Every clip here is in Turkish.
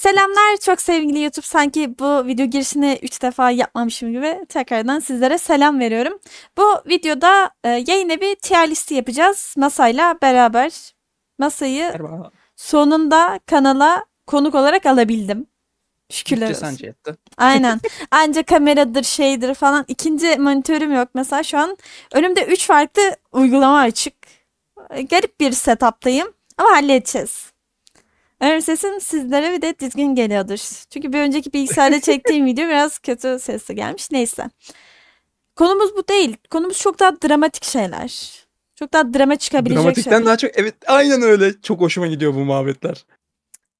Selamlar çok sevgili YouTube. Sanki bu video girişini 3 defa yapmamışım gibi tekrardan sizlere selam veriyorum. Bu videoda e, yayın evi tier listi yapacağız masayla beraber. Masayı Merhaba. sonunda kanala konuk olarak alabildim. Şükürler Bütçe olsun. sence yetti. Aynen. Anca kameradır şeydir falan. İkinci monitörüm yok mesela şu an. Önümde 3 farklı uygulama açık. Garip bir setup'tayım ama halledeceğiz. Umarım sesim sizlere bir de düzgün geliyordur. Çünkü bir önceki bilgisayarda çektiğim video biraz kötü sesli gelmiş. Neyse. Konumuz bu değil. Konumuz çok daha dramatik şeyler. Çok daha drama çıkabilecek Dramatikten şeyler. daha çok evet aynen öyle. Çok hoşuma gidiyor bu muhabbetler.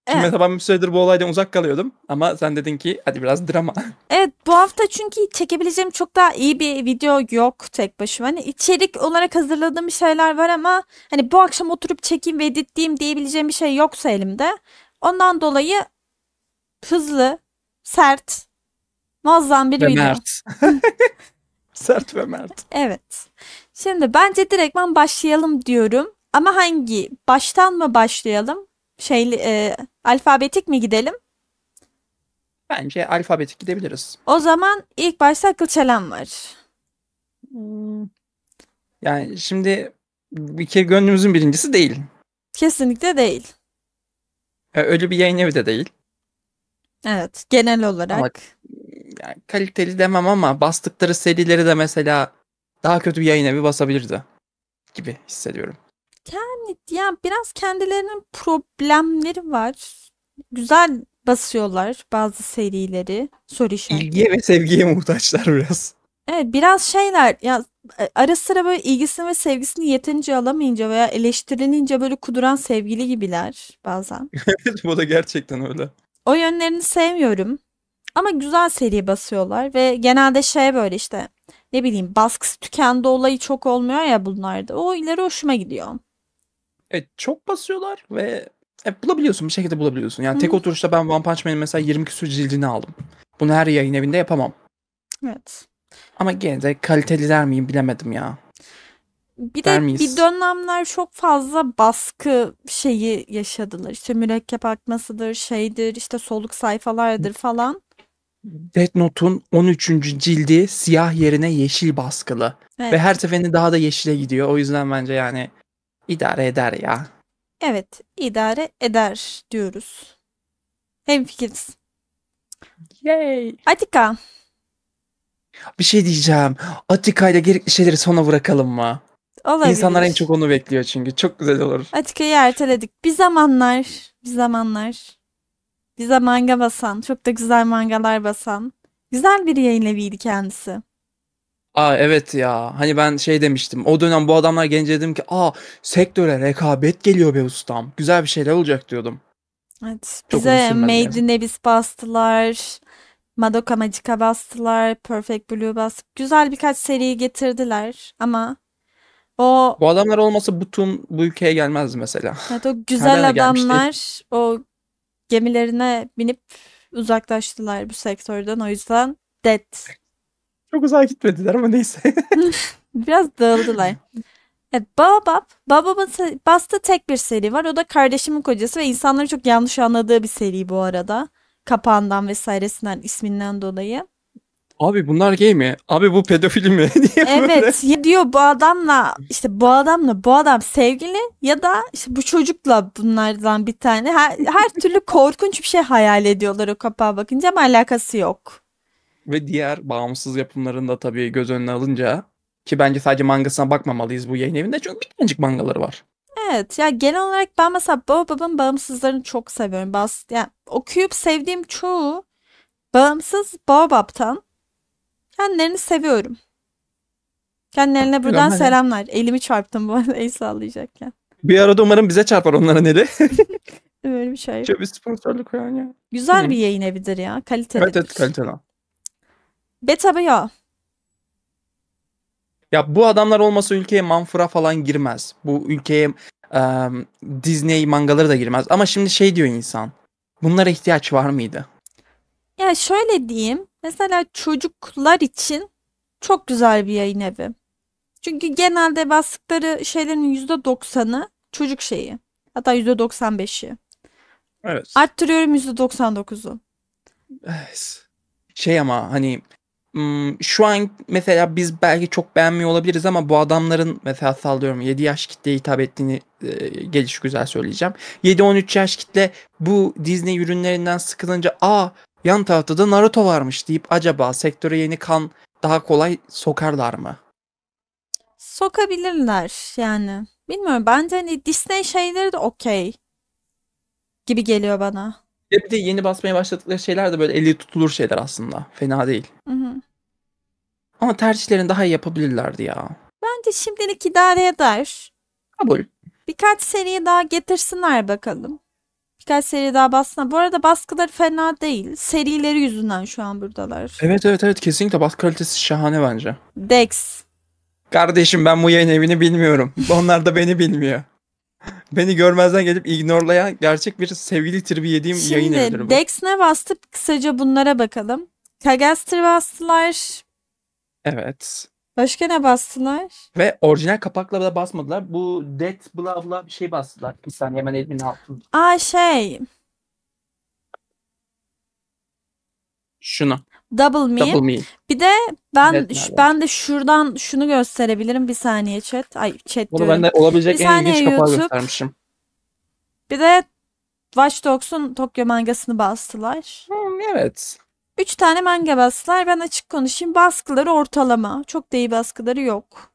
Şimdi Evet. mesela ben bir süredir bu olaydan uzak kalıyordum. Ama sen dedin ki hadi biraz drama. Evet bu hafta çünkü çekebileceğim çok daha iyi bir video yok tek başıma. Hani içerik olarak hazırladığım şeyler var ama hani bu akşam oturup çekeyim ve editleyeyim diyebileceğim bir şey yoksa elimde. Ondan dolayı hızlı, sert, muazzam bir ve video. mert. Sert ve mert. Evet. Şimdi bence direktman başlayalım diyorum. Ama hangi? Baştan mı başlayalım? Şeyli, e, alfabetik mi gidelim? Bence alfabetik gidebiliriz. O zaman ilk başta akıl çelen var. Hmm. Yani şimdi bir kere gönlümüzün birincisi değil. Kesinlikle değil. Ee, Öyle bir yayın evi de değil. Evet, genel olarak. Ama- Yani kaliteli demem ama bastıkları serileri de mesela daha kötü bir yayın evi basabilirdi gibi hissediyorum. Ya biraz kendilerinin problemleri var. Güzel basıyorlar bazı serileri. Soru işareti. İlgiye ve sevgiye muhtaçlar biraz. Evet, biraz şeyler ya e, ara sıra böyle ilgisini ve sevgisini yeterince alamayınca veya eleştirilince böyle kuduran sevgili gibiler bazen. bu da gerçekten öyle. O yönlerini sevmiyorum. Ama güzel seri basıyorlar ve genelde şey böyle işte ne bileyim baskısı tükendi olayı çok olmuyor ya bunlarda. O ileri hoşuma gidiyor. Evet çok basıyorlar ve e, bulabiliyorsun bir şekilde bulabiliyorsun. Yani Hı. tek oturuşta ben One Punch Man'in mesela 20 küsur cildini aldım. Bunu her yayın evinde yapamam. Evet. Ama gene de kaliteliler miyim bilemedim ya. Bir de miyiz? bir dönemler çok fazla baskı şeyi yaşadılar. İşte mürekkep akmasıdır, şeydir, işte soluk sayfalardır falan. Death Note'un 13. cildi siyah yerine yeşil baskılı. Evet. Ve her seferinde daha da yeşile gidiyor. O yüzden bence yani idare eder ya. Evet, idare eder diyoruz. Hemfikiriz. Yay. Atika. Bir şey diyeceğim. Atika ile gerekli şeyleri sona bırakalım mı? Olabilir. İnsanlar en çok onu bekliyor çünkü. Çok güzel olur. Atika'yı erteledik. Bir zamanlar, bir zamanlar bize manga basan, çok da güzel mangalar basan, güzel bir yayın eviydi kendisi. Aa evet ya. Hani ben şey demiştim. O dönem bu adamlar gelince dedim ki aa sektöre rekabet geliyor be ustam. Güzel bir şeyler olacak diyordum. Evet, Çok bize Made in Abyss bastılar, Madoka Magica bastılar, Perfect Blue bastı. Güzel birkaç seri getirdiler ama o Bu adamlar olmasa bu tüm bu ülkeye gelmezdi mesela. Evet, o güzel Nereden gelmişti? adamlar o gemilerine binip uzaklaştılar bu sektörden. O yüzden dead. Çok uzağa gitmediler ama neyse. Biraz dağıldılar. Evet, Baobab. Baobab'ın se- bastığı tek bir seri var. O da Kardeşimin Kocası ve insanların çok yanlış anladığı bir seri bu arada. Kapağından vesairesinden isminden dolayı. Abi bunlar gay mi? Abi bu pedofili mi? Böyle? Evet ya diyor bu adamla işte bu adamla bu adam sevgili ya da işte bu çocukla bunlardan bir tane her, her türlü korkunç bir şey hayal ediyorlar o kapağa bakınca ama alakası yok. Ve diğer bağımsız yapımlarını da tabii göz önüne alınca ki bence sadece mangasına bakmamalıyız bu yayın evinde çünkü bir tanecik mangaları var. Evet ya genel olarak ben mesela Baobab'ın bağımsızlarını çok seviyorum. Bas, yani okuyup sevdiğim çoğu bağımsız Baobab'tan kendilerini seviyorum. Kendilerine buradan hani- selamlar. Elimi çarptım bu arada el sallayacakken. Bir arada umarım bize çarpar onların eli. Böyle bir şey. Şöyle bir sponsorluk koyan ya. Güzel Hı. bir yayın evidir ya. Kaliteli. Evet evet kaliteli. Beta Bio. Ya bu adamlar olmasa ülkeye Manfura falan girmez. Bu ülkeye em, Disney mangaları da girmez. Ama şimdi şey diyor insan. Bunlara ihtiyaç var mıydı? Ya şöyle diyeyim. Mesela çocuklar için çok güzel bir yayın evi. Çünkü genelde bastıkları şeylerin %90'ı çocuk şeyi. Hatta %95'i. Evet. Arttırıyorum %99'u. Evet. Şey ama hani şu an mesela biz belki çok beğenmiyor olabiliriz ama bu adamların mesela sallıyorum 7 yaş kitleye hitap ettiğini e, geliş güzel söyleyeceğim. 7-13 yaş kitle bu Disney ürünlerinden sıkılınca aa yan tarafta da Naruto varmış deyip acaba sektöre yeni kan daha kolay sokarlar mı? Sokabilirler yani. Bilmiyorum bence hani Disney şeyleri de okey gibi geliyor bana. Bir de yeni basmaya başladıkları şeyler de böyle eli tutulur şeyler aslında. Fena değil. Hı hı. Ama tercihlerini daha iyi yapabilirlerdi ya. Bence şimdilik idare eder. Kabul. Birkaç seri daha getirsinler bakalım. Birkaç seri daha bassınlar. Bu arada baskıları fena değil. Serileri yüzünden şu an buradalar. Evet evet evet kesinlikle baskı kalitesi şahane bence. Dex. Kardeşim ben bu yayın evini bilmiyorum. Onlar da beni bilmiyor. Beni görmezden gelip ignorlayan gerçek bir sevgili tribi yediğim yayın evidir Şimdi bu. Dex ne bastı? Kısaca bunlara bakalım. Kagastır bastılar. Evet. Başka ne bastılar? Ve orijinal kapakla da basmadılar. Bu Dead bla bla bir şey bastılar. Bir saniye hemen elimin altında. Aa şey. Şunu. Double Me. Double Me. Bir de ben nerede? ben de şuradan şunu gösterebilirim bir saniye chat. Ay chat Bunu diyorum. ben de olabilecek Bir en ilginç saniye kapağı YouTube. göstermişim. Bir de Watch Dogs'un Tokyo mangasını bastılar. Hmm, evet. Üç tane manga bastılar. Ben açık konuşayım. Baskıları ortalama. Çok da iyi baskıları yok.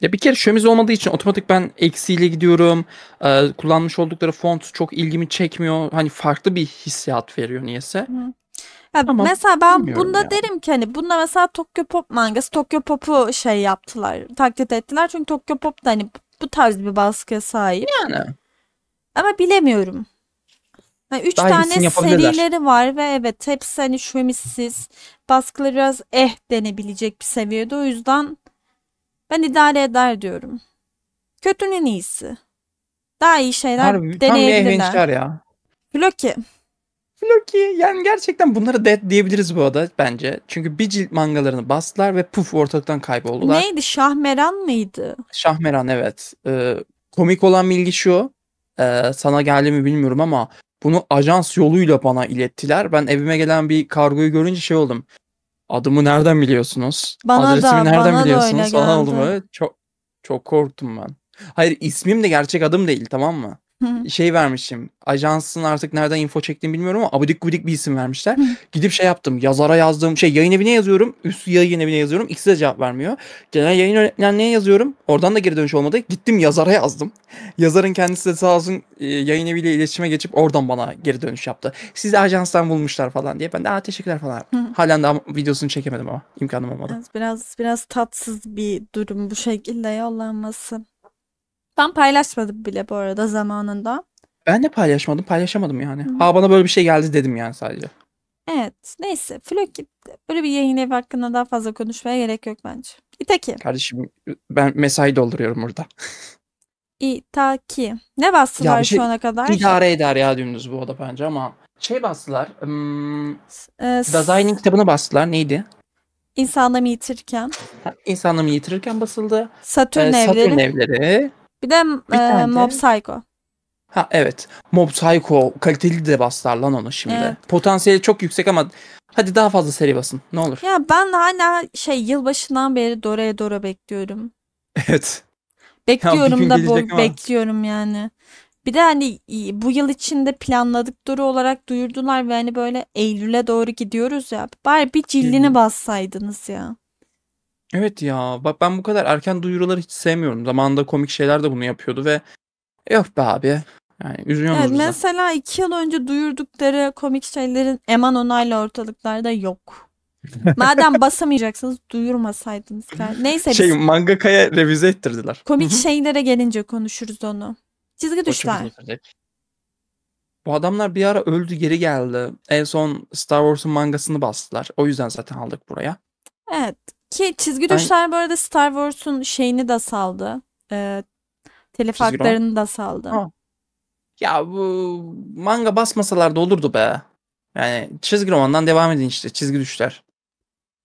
Ya bir kere şömiz olmadığı için otomatik ben eksiyle gidiyorum. Ee, kullanmış oldukları font çok ilgimi çekmiyor. Hani farklı bir hissiyat veriyor niyeyse. Ya Ama mesela ben bunda ya. derim ki hani bunda mesela Tokyo Pop mangası Tokyo Pop'u şey yaptılar. Taklit ettiler. Çünkü Tokyo Pop da hani bu tarz bir baskıya sahip. Yani. Ama bilemiyorum. Yani üç Daha tane serileri var ve evet hepsi hani şömizsiz. Baskıları biraz eh denebilecek bir seviyede. O yüzden ben idare eder diyorum. Kötünün iyisi. Daha iyi şeyler Harbi, tam deneyebilirler. adventure ya. Floki. Floki yani gerçekten bunlara dead diyebiliriz bu arada bence. Çünkü bir cilt mangalarını bastılar ve puf ortalıktan kayboldular. Neydi? Şahmeran mıydı? Şahmeran evet. Ee, komik olan bilgi şu. Ee, sana geldi mi bilmiyorum ama bunu ajans yoluyla bana ilettiler. Ben evime gelen bir kargoyu görünce şey oldum. Adımı nereden biliyorsunuz? Bana Adresimi da, nereden bana da biliyorsunuz? öyle Falan oldu böyle. Çok çok korktum ben. Hayır ismim de gerçek adım değil tamam mı? Hı. Şey vermişim. Ajansın artık nereden info çektiğimi bilmiyorum ama abidik gubidik bir isim vermişler. Hı. Gidip şey yaptım. Yazara yazdığım şey yayın evine yazıyorum. Üst yayın evine yazıyorum. İkisi de cevap vermiyor. Genel yayın yönetmenliğine yazıyorum. Oradan da geri dönüş olmadı. Gittim yazara yazdım. Yazarın kendisi de sağ olsun e, yayın eviyle iletişime geçip oradan bana geri dönüş yaptı. Sizi ajanstan bulmuşlar falan diye. Ben de aa teşekkürler falan. Hı. Halen daha videosunu çekemedim ama. imkanım olmadı. Biraz biraz tatsız bir durum bu şekilde yollanması. Ben paylaşmadım bile bu arada zamanında. Ben de paylaşmadım. Paylaşamadım yani. Hı. Aa bana böyle bir şey geldi dedim yani sadece. Evet. Neyse. Floki böyle bir yayın evi hakkında daha fazla konuşmaya gerek yok bence. İtaki. Kardeşim ben mesai dolduruyorum burada. İtaki. Ne bastılar Ya şey- şu ana kadar? İdare eder ya dümdüz bu oda bence ama şey bastılar. Hmm, Ee, Dazai'nin kitabını bastılar. Neydi? İnsanları yitirken. Ha, İnsanlığımı yitirirken basıldı. Satürn Ee, evleri. Satürn evleri. Bir de Bir e, Mob Psycho. Ha evet. Mob Psycho kaliteli de bastılar lan onu şimdi. Evet. Potansiyeli çok yüksek ama hadi daha fazla seri basın. Ne olur. Ya ben hala şey yılbaşından beri Dora'ya Dora bekliyorum. Evet. Bekliyorum gün da bu ama. bekliyorum yani. Bir de hani bu yıl içinde planladıkları olarak duyurdular ve hani böyle Eylül'e doğru gidiyoruz ya. Bari bir cildini Hı. bassaydınız ya. Evet ya. Bak ben bu kadar erken duyuruları hiç sevmiyorum. Zamanında komik şeyler de bunu yapıyordu ve yok be abi. Yani üzülüyorsunuz Evet mesela iki yıl önce duyurdukları komik şeylerin Eman Onay'la ortalıklarda yok. Madem basamayacaksınız duyurmasaydınız. kar- Neyse biz Şey mangakaya revize ettirdiler. komik Hı hı. şeylere gelince konuşuruz onu. Çizgi O çok düşler. uzun sürecek. Bu adamlar bir ara öldü geri geldi. En son Star Wars'un mangasını bastılar. O yüzden zaten aldık buraya. Evet. Ki çizgi düşler bu arada Star Wars'un şeyini de saldı. Ee, telif Çizgi roman? haklarını da saldı. Ha. Ya bu manga basmasalar da olurdu be. Yani çizgi romandan devam edin işte çizgi düşler.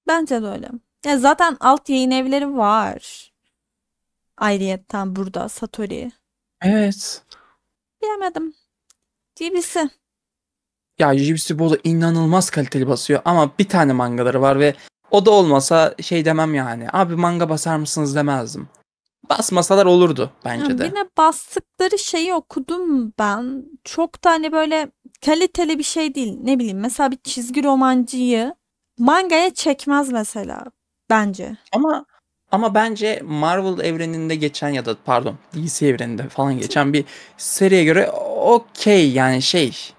Bence de öyle. Ya zaten alt yayın evleri var. Ayrıyetten burada Satori. Evet. Bilemedim. GBC. Ya JBC Bola inanılmaz kaliteli basıyor ama bir tane mangaları var ve o da olmasa şey demem yani. Abi manga basar mısınız demezdim. Basmasalar olurdu bence de. Yine bastıkları şeyi okudum ben. Çok da hani böyle kaliteli bir şey değil. Ne bileyim mesela bir çizgi romancıyı mangaya çekmez mesela bence. Ama ama bence Marvel evreninde geçen ya da pardon DC evreninde falan geçen bir seriye göre okey yani şey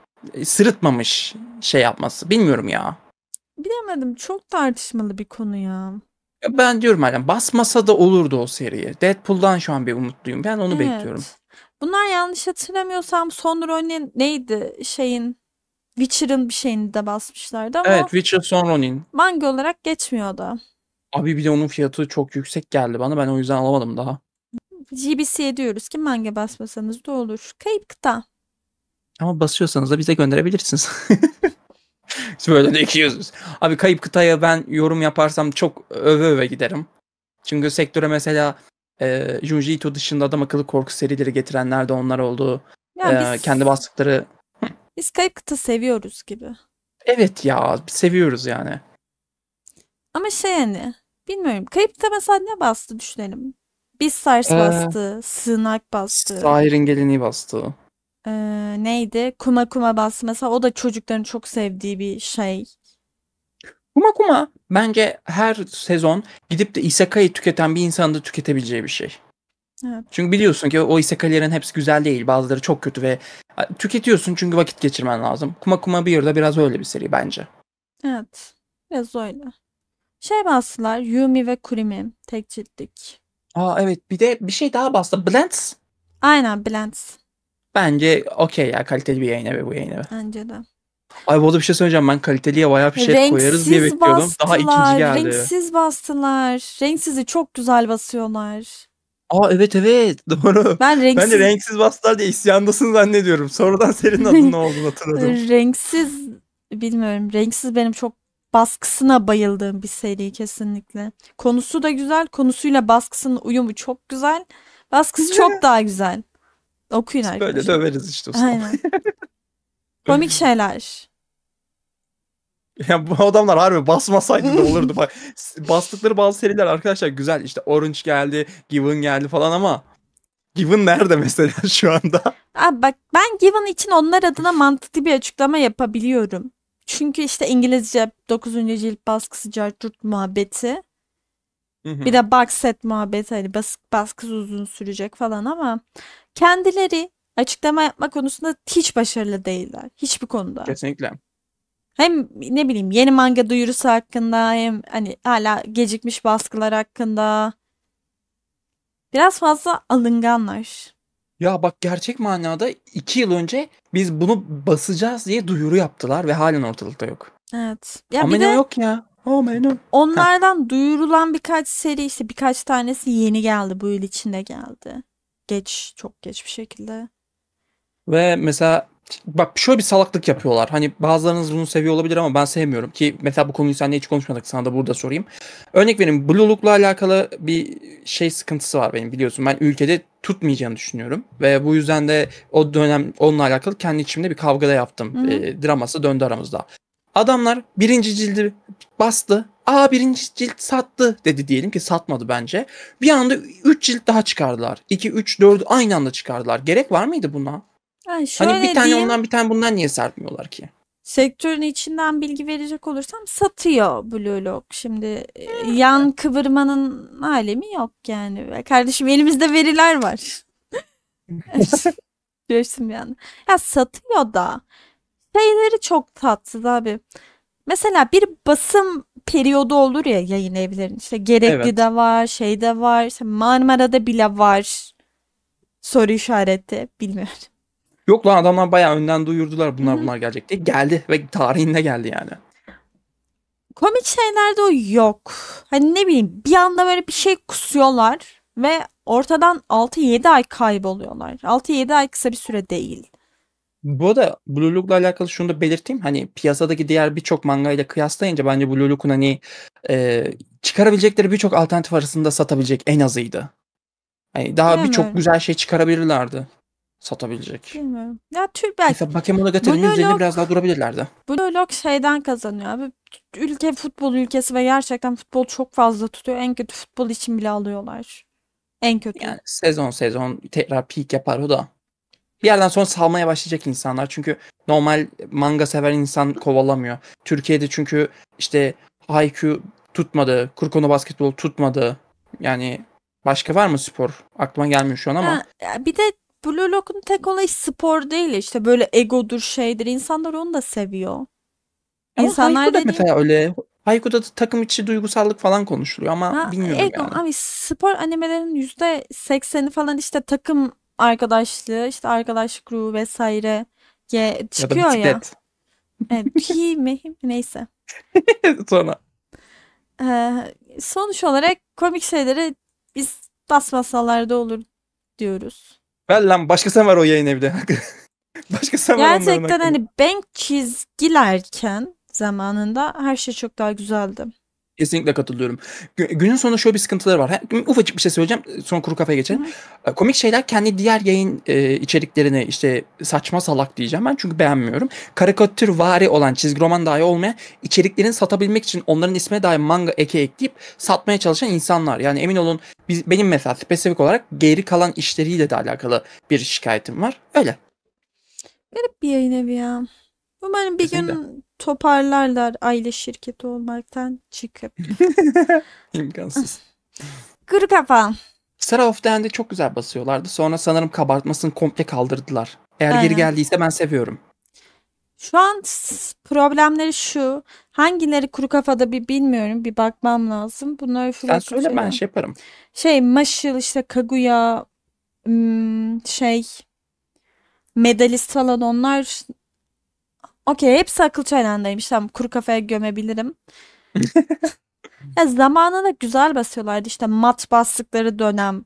sırıtmamış şey yapması. Bilmiyorum ya. Bilemedim çok tartışmalı bir konu ya. Ya Ben diyorum halen basmasa da olurdu o seriye. Deadpool'dan şu an bir umutluyum. Ben onu bekliyorum. Evet. Bunlar yanlış hatırlamıyorsam son rolün neydi şeyin Witcher'ın bir şeyini de basmışlardı ama Evet Witcher Son Ronin. manga olarak geçmiyor da. Abi bir de onun fiyatı çok yüksek geldi bana. Ben o yüzden alamadım daha. GBC'ye diyoruz ki manga basmasanız da olur. Kayıp kıta. Ama basıyorsanız da bize gönderebilirsiniz. Böyle de 200. Abi kayıp kıtaya ben yorum yaparsam çok öve öve giderim. Çünkü sektöre mesela e, Junji Ito dışında adam akıllı korku serileri getirenler de onlar oldu. Ya E, biz, kendi bastıkları. biz kayıp kıta seviyoruz gibi. Evet ya seviyoruz yani. Ama şey hani bilmiyorum. Kayıp kıta mesela ne bastı düşünelim. Beastars Ee, bastı. Sığınak bastı. Sahir'in geleneği bastı. Ee, neydi? Kuma Kuma bastı. Mesela o da çocukların çok sevdiği bir şey. Kuma Kuma bence her sezon gidip de isekai'yi tüketen bir insanın da tüketebileceği bir şey. Evet. Çünkü biliyorsun ki o isekai'lerin hepsi güzel değil. Bazıları çok kötü ve tüketiyorsun çünkü vakit geçirmen lazım. Kuma Kuma bir da biraz öyle bir seri bence. Evet. Biraz öyle. Şey bastılar. Yumi ve Kurimi. Tek ciltlik. Aa evet bir de bir şey daha bastı. Blends. Aynen Blends. Bence okey ya kaliteli bir yayın evi bu yayın evi. Bence de. Ay bu arada bir şey söyleyeceğim ben kaliteliye bayağı bir şey koyarız diye Renksiz bekliyordum. Daha ikinci bastılar. geldi. Renksiz bastılar. Renksizi çok güzel basıyorlar. Aa evet evet doğru. Ben renksiz Ben de renksiz bastılar diye isyandasın zannediyorum. Sonradan serinin adının ne olduğunu hatırladım. renksiz bilmiyorum. Renksiz benim çok baskısına bayıldığım bir seri kesinlikle. Konusu da güzel. Konusuyla baskısının uyumu çok güzel. Baskısı çok daha güzel. Okuyun Biz Böyle arkadaşlar. döveriz işte usta. Aynen. Komik şeyler. Ya bu adamlar harbi basmasaydı da olurdu. Bak, bastıkları bazı seriler arkadaşlar güzel. İşte Orange geldi, Given geldi falan ama Given nerede mesela şu anda? Abi bak ben Given için onlar adına mantıklı bir açıklama yapabiliyorum. Çünkü işte İngilizce 9. cilt baskısı carturt muhabbeti. Bir de box set muhabbeti hani bas, baskısı uzun sürecek falan ama kendileri açıklama yapma konusunda hiç başarılı değiller. Hiçbir konuda. Kesinlikle. Hem ne bileyim yeni manga duyurusu hakkında hem hani hala gecikmiş baskılar hakkında. Biraz fazla alınganlar. Ya bak gerçek manada iki yıl önce biz bunu basacağız diye duyuru yaptılar ve halen ortalıkta yok. Evet. Ya Ama bir ne de yok ya. Amen. onlardan duyurulan birkaç seri işte birkaç tanesi yeni geldi. Bu yıl içinde geldi. Geç, çok geç bir şekilde. Ve mesela bak şöyle bir salaklık yapıyorlar. Hani bazılarınız bunu seviyor olabilir ama ben sevmiyorum ki mesela bu konuyu seninle hiç konuşmadık. Sana da burada sorayım. Örnek vereyim. Bluelook'la alakalı bir şey sıkıntısı var benim biliyorsun. Ben ülkede tutmayacağını düşünüyorum. Ve bu yüzden de o dönem onunla alakalı kendi içimde bir kavga da yaptım. Hı hı. E, draması döndü aramızda. Adamlar birinci cildi bastı. Aa birinci cilt sattı dedi diyelim ki satmadı bence. Bir anda 3 cilt daha çıkardılar. 2, 3, 4 aynı anda çıkardılar. Gerek var mıydı buna? Yani şöyle Hani bir tane diyeyim, ondan bir tane bundan niye serpmiyorlar ki? sektörün içinden bilgi verecek olursam satıyor Blue Lock. Şimdi e, yan kıvırmanın alemi yok yani. Kardeşim elimizde veriler var. Görsün bir anda. Ya satıyor da şeyleri çok tatsız abi. Mesela bir basım periyodu olur ya yayın evlerinin. İşte Gerekli'de var, şeyde var, işte Marmara'da bile var. Soru işareti. Bilmiyorum. Yok lan adamlar bayağı önden duyurdular bunlar Hı hı. bunlar gelecek diye. Geldi ve tarihinde geldi yani. Komik şeylerde o yok. Hani ne bileyim bir anda böyle bir şey kusuyorlar ve ortadan 6-7 ay kayboluyorlar. 6-7 ay kısa bir süre değil. Bu arada Blue Look'la alakalı şunu da belirteyim. Hani piyasadaki diğer birçok manga ile kıyaslayınca bence Blue Look'un hani e, çıkarabilecekleri birçok alternatif arasında satabilecek en azıydı. Hani daha Değil birçok güzel şey çıkarabilirlerdi. satabilecek. Bilmiyorum. Ya Türk belki Mesela Bakemonogatari'nin Lock- biraz daha durabilirlerdi. Blue Lock şeyden kazanıyor abi. Ülke futbol ülkesi ve gerçekten futbol çok fazla tutuyor. En kötü futbol için bile alıyorlar. En kötü. Yani sezon sezon tekrar peak yapar o da. Bir yerden sonra salmaya başlayacak insanlar. Çünkü normal manga seven insan kovalamıyor. Türkiye'de çünkü işte Haikyuu tutmadı. Kurkono basketbol tutmadı. Yani başka var mı spor? Aklıma gelmiyor şu an ama. Ha, bir de Blue Lock'un tek olayı spor değil işte böyle egodur şeydir. İnsanlar onu da seviyor. Ama İnsanlar Haikyuu'da dediğim- mesela öyle. Haikyuu'da da takım içi duygusallık falan konuşuluyor ama Ha, bilmiyorum ego, yani. Abi spor animelerin yüzde sekseni falan işte takım arkadaşlığı, işte arkadaşlık ruhu vesaire ye, Ya da çıkıyor ya. bisiklet. Evet, hi mi hi mi? neyse. Sonra Ee, sonuç olarak komik şeyleri biz basmasalarda olur diyoruz. ver lan başka sen var o yayın evde. başka sen var Gerçekten hani bank çizgilerken zamanında her şey çok daha güzeldi. Kesinlikle katılıyorum. Gü- Günün sonu şöyle bir sıkıntıları var. Ha, Ufacık bir şey söyleyeceğim. Sonra kuru kafaya geçelim. E, Komik şeyler kendi diğer yayın e, içeriklerini işte saçma salak diyeceğim ben çünkü beğenmiyorum. Karikatür vari olan çizgi roman dahi olmayan içeriklerini satabilmek için onların ismine dair manga eke ekleyip satmaya çalışan insanlar. Yani emin olun biz, benim mesela spesifik olarak geri kalan işleriyle de alakalı bir şikayetim var. Öyle. Garip bir yayın evi ya. Umarım bir Kesinlikle. gün toparlarlar aile şirketi olmaktan çıkıp. İmkansız. Kuru kafa. Sarah of End'i çok güzel basıyorlardı. Sonra sanırım kabartmasını komple kaldırdılar. Eğer Aynen. geri geldiyse ben seviyorum. Şu an problemleri şu. Hangileri kuru kafada bir bilmiyorum. Bir bakmam lazım. Bunları Sen söyle ben şey yaparım. Şey Maşıl işte Kaguya hmm, şey Medalist falan onlar Okey hepsi akıl çaylağındaymış. Tamam kuru kafaya gömebilirim. ya zamanında güzel basıyorlardı işte mat bastıkları dönem.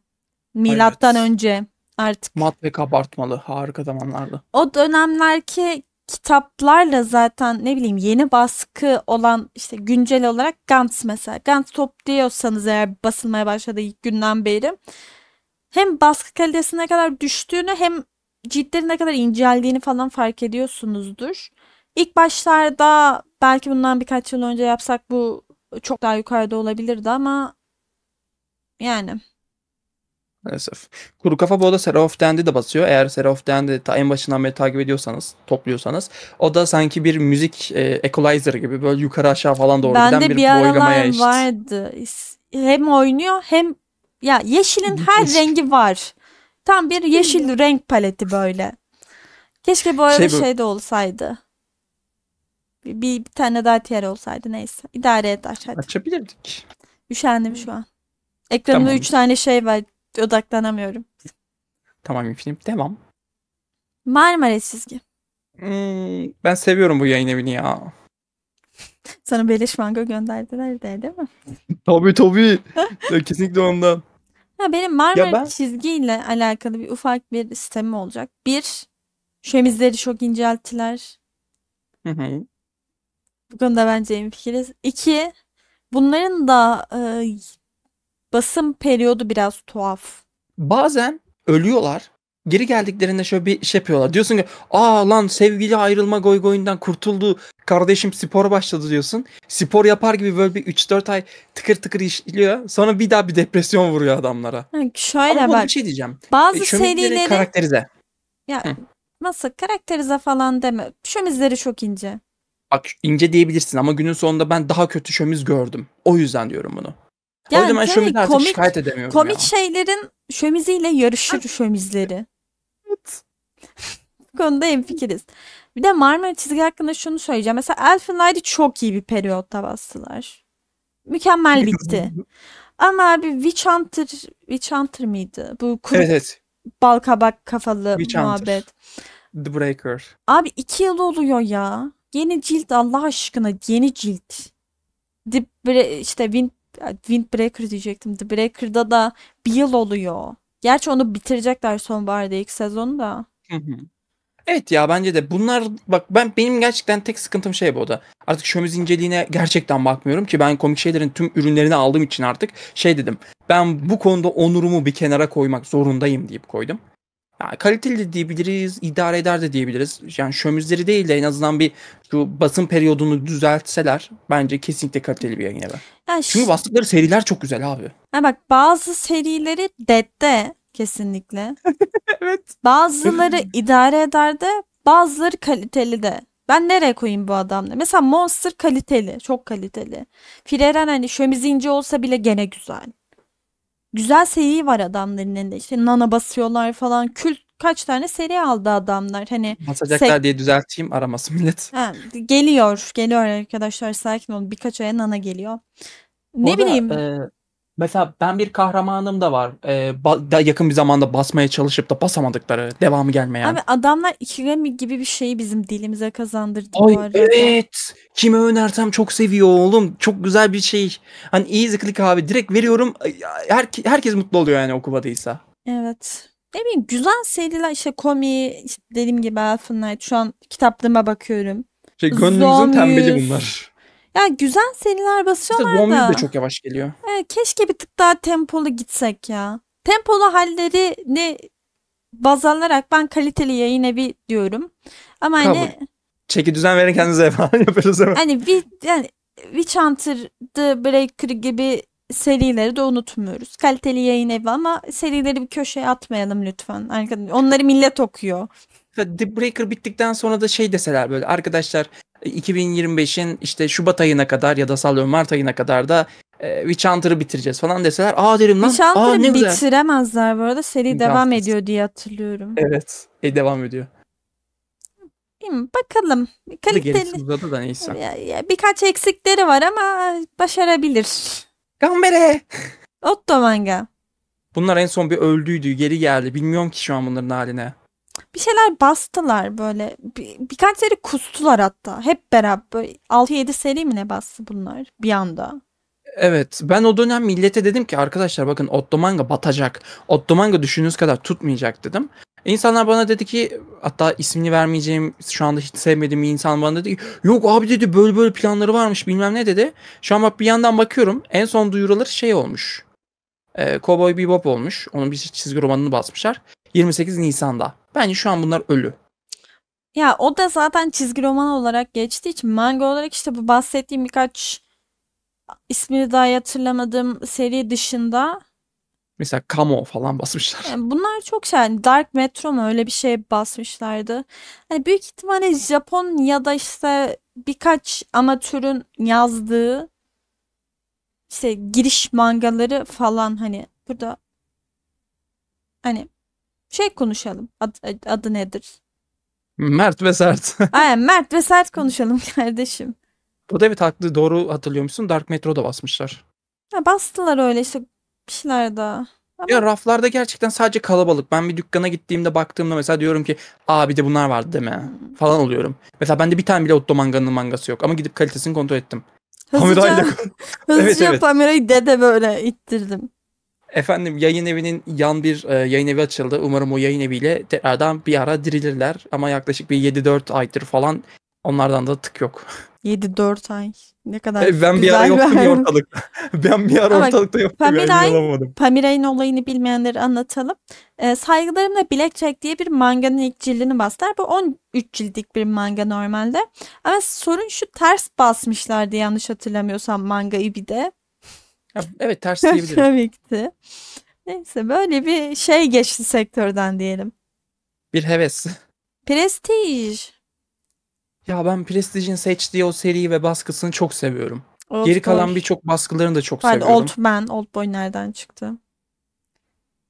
Milattan Evet. önce artık. Mat ve kabartmalı harika zamanlardı. O dönemlerki kitaplarla zaten ne bileyim yeni baskı olan işte güncel olarak Gantz mesela. Gantz topluyorsanız eğer basılmaya başladığı ilk günden beri hem baskı kalitesine ne kadar düştüğünü hem ciltlerin ne kadar inceldiğini falan fark ediyorsunuzdur. İlk başlarda belki bundan birkaç yıl önce yapsak bu çok daha yukarıda olabilirdi ama yani Maalesef. Kuru kafa bu arada Sarah of the End'i de basıyor. Eğer Sarah of the End'i ta en başından beri takip ediyorsanız, topluyorsanız. O da sanki bir müzik e, equalizer gibi böyle yukarı aşağı falan doğru giden Bende bir, bir boylamaya eşit. vardı. Hem oynuyor hem ya yeşilin her Yeşil. rengi var. Tam bir yeşil renk paleti böyle. Keşke bu arada Şey bu- şey de olsaydı. Bir, bir, tane daha tiyer olsaydı neyse. İdare eder hadi. Açabilirdik. Üşendim şu an. Ekranımda Tamam. üç tane şey var. Odaklanamıyorum. Tamam Infinite devam. Marmara çizgi. Hmm, ben seviyorum bu yayın evini ya. Sana beleş manga gönderdiler de değil mi? Tabii tabii. Kesinlikle ondan. Ha, benim Marmara ben- çizgiyle alakalı bir ufak bir sistemim olacak. Bir, şemizleri çok incelttiler. Hı hı. Bu konuda bence hemfikiriz. İki, bunların da e, basım periyodu biraz tuhaf. Bazen ölüyorlar. Geri geldiklerinde şöyle bir şey yapıyorlar. Diyorsun ki aa lan sevgili ayrılma goy goyundan kurtuldu. Kardeşim spora başladı diyorsun. Spor yapar gibi böyle bir 3-4 ay tıkır tıkır işliyor. Sonra bir daha bir depresyon vuruyor adamlara. Ha, şöyle Ama bak, bir şey diyeceğim. bazı E, serileri karakterize. ya Hı. nasıl karakterize falan deme. Şömizleri çok ince. Bak ince diyebilirsin ama günün sonunda ben daha kötü şömiz gördüm. O yüzden diyorum bunu. o yüzden ben Yani şömizden artık komik şikayet edemiyorum komik ya. şeylerin şömiziyle yarışır şömizleri. Bu konuda hemfikiriz. Bir de Marmara çizgi hakkında şunu söyleyeceğim. Mesela Elfen Light'ı çok iyi bir periyotta bastılar. Mükemmel bitti. Ama abi Witch Hunter, Witch Hunter mıydı? Bu kuru Evet evet. bal kabak kafalı Witch Hunter. muhabbet. The Breaker. Abi iki yıl oluyor ya. Yeni cilt Allah aşkına yeni cilt. The Bre- işte Wind, Windbreaker diyecektim. The Breaker'da da bir yıl oluyor. Gerçi onu bitirecekler sonbaharda ilk sezonu da. Hı. Evet ya bence de bunlar bak ben benim gerçekten tek sıkıntım şey bu da. Artık şömiz inceliğine gerçekten bakmıyorum ki ben komik şeylerin tüm ürünlerini aldığım için artık şey dedim. Ben bu konuda onurumu bir kenara koymak zorundayım deyip koydum. Ya kaliteli de diyebiliriz, idare eder de diyebiliriz. Yani şömizleri değil de en azından bir şu basım periyodunu düzeltseler bence kesinlikle kaliteli bir yayın evi. Yani Çünkü bastıkları seriler çok güzel abi. ha bak bazı serileri dead'de kesinlikle. Evet. Bazıları idare eder de bazıları kaliteli de. Ben nereye koyayım bu adamları? Mesela Monster kaliteli. Çok kaliteli. Fireren hani şömiz ince olsa bile gene güzel. Güzel seri var adamların elinde. İşte Nana basıyorlar falan. Kült kaç tane seri aldı adamlar. Hani Basacaklar Sek- diye düzelteyim aramasın millet. ha, geliyor. Geliyor arkadaşlar sakin olun. Birkaç aya Nana geliyor. Ne Orada, bileyim. e, mesela ben bir kahramanım da var. E, ba- da yakın bir zamanda basmaya çalışıp da basamadıkları, devamı gelmeyen. Abi adamlar Ikigami gibi bir şeyi bizim dilimize kazandırdı Ay bu evet. Kime önersem çok seviyor oğlum. Çok güzel bir şey. Hani easy click abi. Direkt veriyorum. Her, herkes mutlu oluyor yani okuvadıysa. Evet. Ne bileyim güzel seriler işte Komi işte dediğim gibi Elfen Light şu an kitaplığıma bakıyorum. Şey, gönlümüzün tembeli tembeli bunlar. Ya güzel seriler İşte basıyorlar Zombies da. de çok yavaş geliyor. Evet, keşke bir tık daha tempolu gitsek ya. Tempolu hallerini baz alarak ben kaliteli yayın evi diyorum. Ama hani Çeki düzen verin kendinize falan yapıyoruz mi? hani bir yani Witch Hunter, The Breaker gibi serileri de unutmuyoruz. Kaliteli yayın evi ama serileri bir köşeye atmayalım lütfen. Arkadaşlar, onları millet okuyor. The Breaker bittikten sonra da şey deseler böyle arkadaşlar 2025'in işte Şubat ayına kadar ya da sallıyorum Mart ayına kadar da e, Witch Hunter'ı bitireceğiz falan deseler aa derim lan Witch aa ne güzel. bitiremezler bu arada. Seri devam İmkansız. ediyor diye hatırlıyorum. Evet. E, devam ediyor. Bilmiyorum, bakalım. Kaliteli. uzadı da neyse. Ya, ya birkaç eksikleri var ama başarabilir. Gambere. Otto manga. Bunlar en son bir öldüydü geri geldi. Bilmiyorum ki şu an bunların haline. Bir şeyler bastılar böyle. Bir, birkaç seri kustular hatta. Hep beraber. Böyle 6-7 seri mi ne bastı bunlar bir anda. Evet ben o dönem millete dedim ki arkadaşlar bakın Ottomanga batacak. Ottomanga düşündüğünüz kadar tutmayacak dedim. İnsanlar bana dedi ki hatta ismini vermeyeceğim şu anda hiç sevmediğim bir insan bana dedi ki yok abi dedi böyle böyle planları varmış bilmem ne dedi. Şu an bak bir yandan bakıyorum en son duyuruları şey olmuş. Ee, Cowboy Bebop olmuş. Onun bir çizgi romanını basmışlar. 28 Nisan'da. Bence şu an bunlar ölü. Ya o da zaten çizgi roman olarak geçtiği için manga olarak işte bu bahsettiğim birkaç ismini daha hatırlamadığım seri dışında Mesela Kamo falan basmışlar. Yani bunlar çok şey. Yani Dark Metro mu öyle bir şey basmışlardı. Hani büyük ihtimalle Japon ya da işte birkaç amatörün yazdığı işte giriş mangaları falan hani burada hani şey konuşalım. Ad- adı nedir? Mert ve Sert. Aynen Mert ve Sert konuşalım kardeşim. Bu da evet haklı doğru hatırlıyormuşsun. Dark Metro'da basmışlar. Ha, bastılar öyle işte bir şeyler daha. Ama Ya raflarda gerçekten sadece kalabalık. Ben bir dükkana gittiğimde baktığımda mesela diyorum ki aa bir de bunlar vardı değil mi? Falan oluyorum. Mesela bende bir tane bile Otto manganın mangası yok ama gidip kalitesini kontrol ettim. hızlıca, Hamirayla- hızlıca Evet, evet. Pamira'yı dede böyle ittirdim. Efendim yayın evinin yan bir e, yayın evi açıldı. Umarım o yayın eviyle tekrardan bir ara dirilirler. Ama yaklaşık bir 7-4 aydır falan onlardan da tık yok. 7-4 ay. Ne kadar E, ben bir ara yoktum bir- ortalıkta. ben bir ara Ama ortalıkta yoktum. Olamadım. Pamira'nın olayını bilmeyenleri anlatalım. Ee, saygılarımla Blackjack diye bir manganın ilk cildini bastılar. Bu 13 cildik bir manga normalde. Ama sorun şu ters basmışlardı yanlış hatırlamıyorsam mangayı bir de. Ya, evet ters diyebilirim. Komikti. Neyse böyle bir şey geçti sektörden diyelim. bir heves. Prestij. Ya ben Prestige'in seçtiği o seriyi ve baskısını çok seviyorum. Old Geri kalan birçok baskılarını da çok Pardon, seviyorum. Old Man. Old Boy nereden çıktı?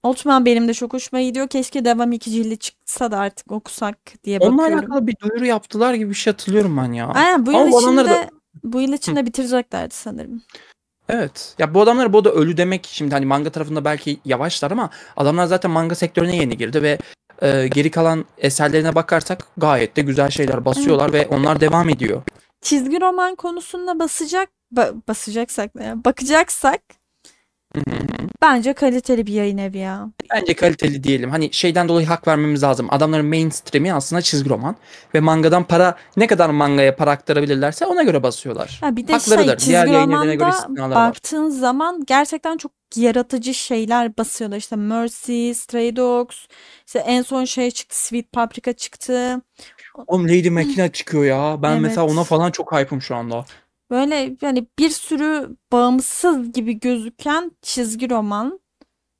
Old Man benim de çok hoşuma gidiyor. Keşke devam iki cildi çıksa da artık okusak diye Onunla bakıyorum. alakalı bir duyuru yaptılar gibi bir şey hatırlıyorum ben ya. Aynen bu yıl içinde da- bu yıl içinde bitireceklerdi sanırım. Evet. Ya bu adamlar bu da ölü demek şimdi hani manga tarafında belki yavaşlar ama adamlar zaten manga sektörüne yeni girdi ve e, geri kalan eserlerine bakarsak gayet de güzel şeyler basıyorlar ve onlar devam ediyor. Çizgi roman konusunda basacak ba- basacaksak veya bakacaksak Bence kaliteli bir yayın evi ya. Bence kaliteli diyelim. Hani şeyden dolayı hak vermemiz lazım. Adamların mainstream'i aslında çizgi roman. Ve mangadan para ne kadar mangaya para aktarabilirlerse ona göre basıyorlar. Ha bir de Haklarıdır. şey çizgi evlerine göre romanda istisnalar var. baktığın zaman gerçekten çok yaratıcı şeyler basıyorlar. İşte Mercy, Stray Dogs, işte en son şey çıktı, Sweet Paprika çıktı. Oğlum Lady Machina çıkıyor ya. Ben mesela Evet. ona falan çok hype'ım şu anda. Böyle yani bir sürü bağımsız gibi gözüken çizgi roman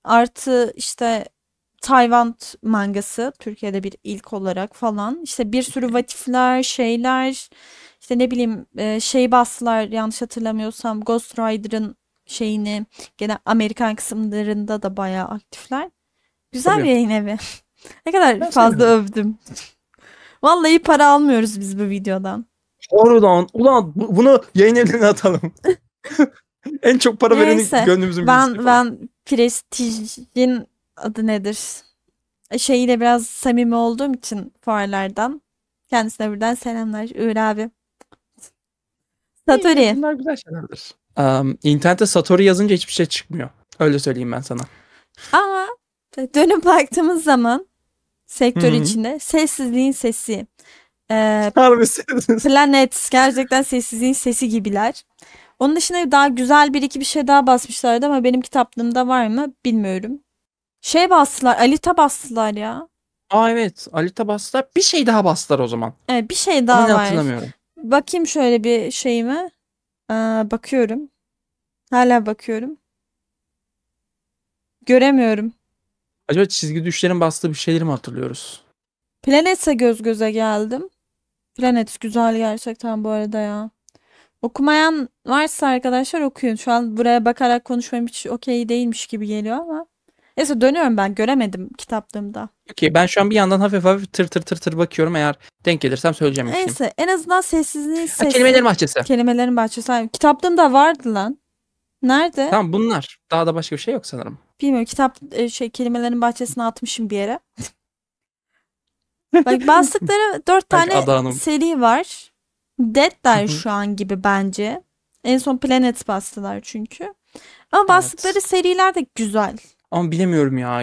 artı işte Tayvan mangası Türkiye'de bir ilk olarak falan işte bir sürü vatifler şeyler işte ne bileyim şey bastılar yanlış hatırlamıyorsam Ghost Rider'ın şeyini gene Amerikan kısımlarında da bayağı aktifler. Güzel bir Tabii. yayın evi. Ne kadar Ben fazla seviyorum. övdüm. Vallahi para almıyoruz biz bu videodan. Oradan ulan bu- bunu yayın evlerine atalım. en çok para vereni Neyse, gönlümüzün Ben ben Prestige'in adı nedir? E, Şeyiyle biraz samimi olduğum için fuarlardan. Kendisine buradan selamlar Uğur abi. Satori. Bunlar güzel şeylerdir. Um, internette Satori yazınca hiçbir şey çıkmıyor. Öyle söyleyeyim ben sana. Ama dönüp baktığımız zaman sektör Hı hı. içinde sessizliğin sesi. E, Harbi sevdiniz. Planet gerçekten sessizliğin sesi gibiler. Onun dışında daha güzel bir iki bir şey daha basmışlardı ama benim kitaplığımda var mı bilmiyorum. Şey bastılar, Alita bastılar ya. Aa evet. Alita bastılar. Bir şey daha bastılar o zaman. Evet, bir şey daha ne var. hatırlamıyorum. Bakayım şöyle bir şeyime. Aa, bakıyorum. Hala bakıyorum. Göremiyorum. Acaba çizgi düşlerin bastığı bir şeyleri mi hatırlıyoruz? Planet'e göz göze geldim. Planet güzel gerçekten bu arada ya. Okumayan varsa arkadaşlar okuyun. Şu an buraya bakarak konuşmam hiç okey değilmiş gibi geliyor ama. Neyse dönüyorum ben göremedim kitaplığımda. Okey ben şu an bir yandan hafif hafif tır tır tır tır bakıyorum. Eğer denk gelirsem söyleyeceğim. Neyse en azından sessizliğin Ha, sesi. kelimelerin bahçesi. Kelimelerin bahçesi. Ha, Kitaplığımda vardı lan. Nerede? Tamam bunlar. Daha da başka bir şey yok sanırım. Bilmiyorum kitap e, şey kelimelerin bahçesine atmışım bir yere. Bak bastıkları dört tane seri var. Deadler şu an gibi bence. En son Planet bastılar çünkü. Ama bastıkları seriler de güzel. Ama bilemiyorum ya.